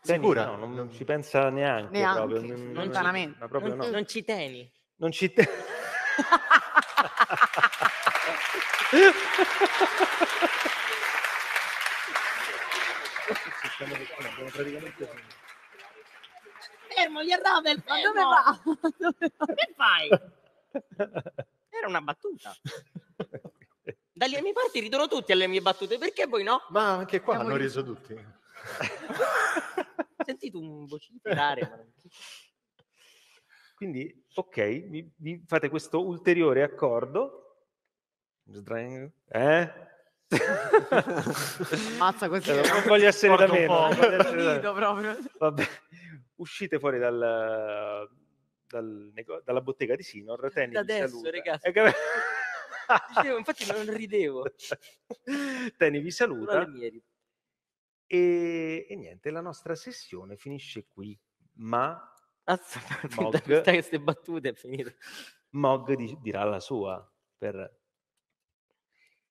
Teni, Sicura? No, non, non ci pensa neanche, Neanche, proprio. Non, non- lontanamente. ma proprio non, no. non ci teni. Non ci te- Abbiamo praticamente finito. Fermo, gli Ravel, Ma dove va? [laughs] Dove va? Che fai? Era una battuta. Dalle mie parti ridono tutti alle mie battute, perché voi no? Ma anche qua hanno ri- riso tutti. [laughs] Ho sentito un vociferare. Quindi, ok, vi, vi fate questo ulteriore accordo. Eh? Mazza così. Eh, non voglio essere da Porta un meno. essere da- Finito proprio. Vabbè. Uscite fuori dal, dal nego- dalla bottega di Sinor. Tenny Da vi adesso, saluta. ragazzi. Cap- [laughs] Dicevo, infatti non ridevo. [laughs] Tenny vi saluta e, e niente, la nostra sessione finisce qui. Ma Azza, Mog. da queste battute è finito. Mog di- dirà la sua per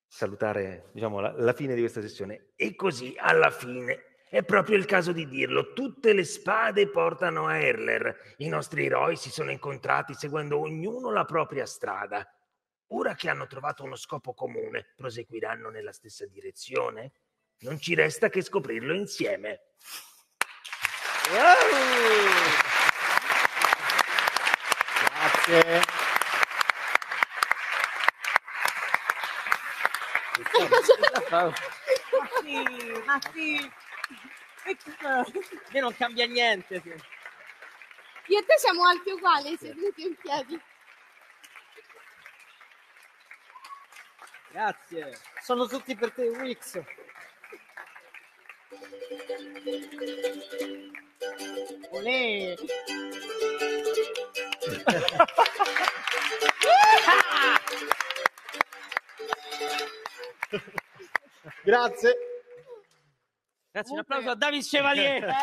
salutare diciamo, la, la fine di questa sessione. E così, alla fine, è proprio il caso di dirlo, tutte le spade portano a Erler. I nostri eroi si sono incontrati seguendo ognuno la propria strada. Ora che hanno trovato uno scopo comune, proseguiranno nella stessa direzione? Non ci resta che scoprirlo insieme. Grazie. Ma sì, ma sì. Che non cambia niente. sì. Io e te siamo alti uguali, seduti in piedi. Grazie. Sono tutti per te, Wix. Olè. [laughs] Grazie. Grazie, un applauso a David Chevalier. [laughs]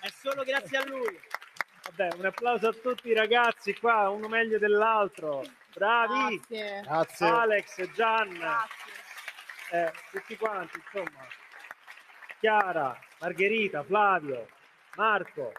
È solo grazie a lui. Vabbè, un applauso a tutti i ragazzi qua, uno meglio dell'altro. Bravi! Grazie. Grazie. Alex, Gian, eh, tutti quanti, insomma. Chiara, Margherita, Flavio, Marco,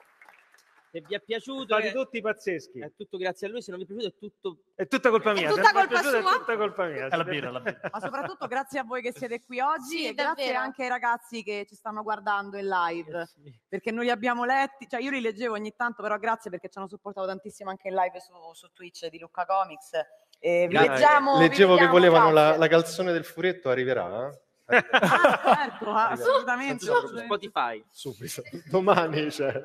Se vi è piaciuto, stati è, tutti pazzeschi. è tutto grazie a lui. Se non vi è piaciuto, è tutto. È tutta colpa mia. tutta se non vi è colpa piaciuto, sua? È tutta colpa mia. È la birra, la birra. Ma soprattutto grazie a voi che [laughs] siete qui oggi Sì, e grazie davvero. anche ai ragazzi che ci stanno guardando in live. Eh sì. Perché non li abbiamo letti, cioè io li leggevo ogni tanto, però grazie perché ci hanno supportato tantissimo anche in live su, su Twitch di Luca Comics. E vi Grazie. leggiamo. vi Leggevo che volevano la, grazie. la calzone del furetto, arriverà? Ah, [laughs] certo, ah, assolutamente. Su Spotify. Subito. Domani cioè.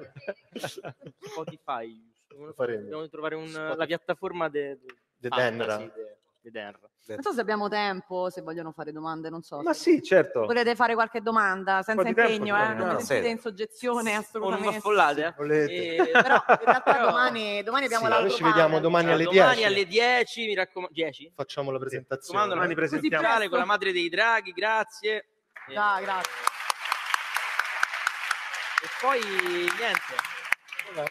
Spotify. Lo faremo. Dobbiamo trovare un- la piattaforma de, De Denra. de- de Denra. Non so se abbiamo tempo, se vogliono fare domande, non so. Ma sì, certo. Volete fare qualche domanda senza tempo impegno, ci eh? Non mi No, sentite in soggezione O non assolutamente. affollate, eh? Volete. E- Però in realtà [laughs] Però- domani, domani abbiamo Sì, l'altro noi ci vediamo domani alle domani 10. alle 10, mi raccomando. 10? Facciamo la presentazione. Domani la presentiamo. con la madre dei draghi, grazie. E, Ah, grazie. e poi niente. E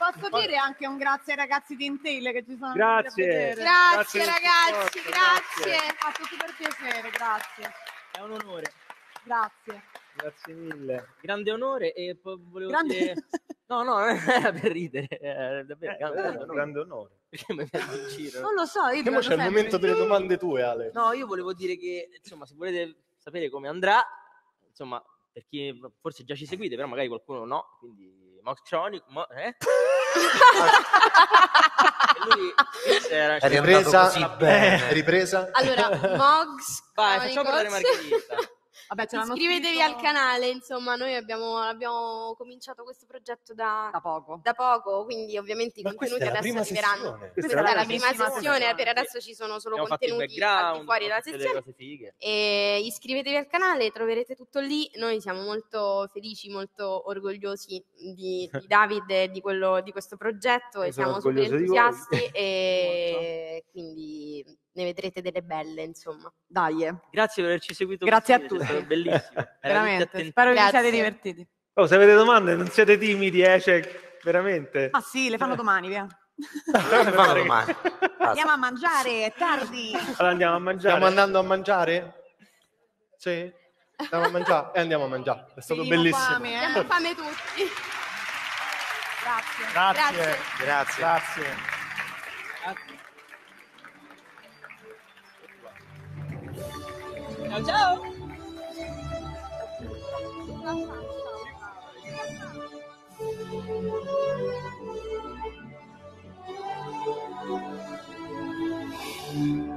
posso dire anche un grazie ai ragazzi di Intel che ci sono Grazie. venuti a vedere. Grazie Grazie ragazzi, supporto, grazie. grazie. Ha fatto super piacere, grazie. È un onore, Grazie. Grazie mille. grande onore e poi volevo Grande- dire... [laughs] No, no, [laughs] era per ridere, è davvero, Eh, grande, eh, onore. grande onore. [laughs] Perché mi prendo in giro? Non lo so, io c'è il momento delle domande tue, Ale. No, io volevo dire che, insomma, se volete sapere come andrà, insomma, per chi forse già ci seguite, però magari qualcuno no, quindi Mox Chronic, mo- eh? [laughs] Lui era Ripresa. così bene. Ripresa. Allora, Mogs Vai, facciamo parlare Chronicles. Margherita. Vabbè, Iscrivetevi scritto al canale, insomma, noi abbiamo, abbiamo cominciato questo progetto da, da poco. da poco, quindi ovviamente i Ma contenuti è la adesso prima arriveranno. Questa Questa è la prima sessione, sessione. per adesso ci sono solo Abbiamo contenuti fuori dalla sessione. E iscrivetevi al canale, troverete tutto lì. Noi siamo molto felici, molto orgogliosi di, di [laughs] David e di, quello, di questo progetto e siamo super entusiasti e quindi ne vedrete delle belle, insomma. Dai, eh. Grazie per averci seguito. Grazie così, a tutti. È stato bellissimo. Era [laughs] veramente. tutti attenti- Spero che vi Grazie. siate divertiti. Oh, se avete domande, non siete timidi, eh? Cioè, veramente. Ah sì, le fanno domani, via. [laughs] Ne fanno domani. Andiamo a mangiare, è tardi. Allora andiamo a mangiare. Stiamo andando a mangiare? Sì? Andiamo a mangiare? E andiamo a mangiare. È stato Venimo bellissimo. fame, eh. Abbiamo fame tutti. Grazie. Grazie. Grazie. Grazie. Ciao ciao! Thank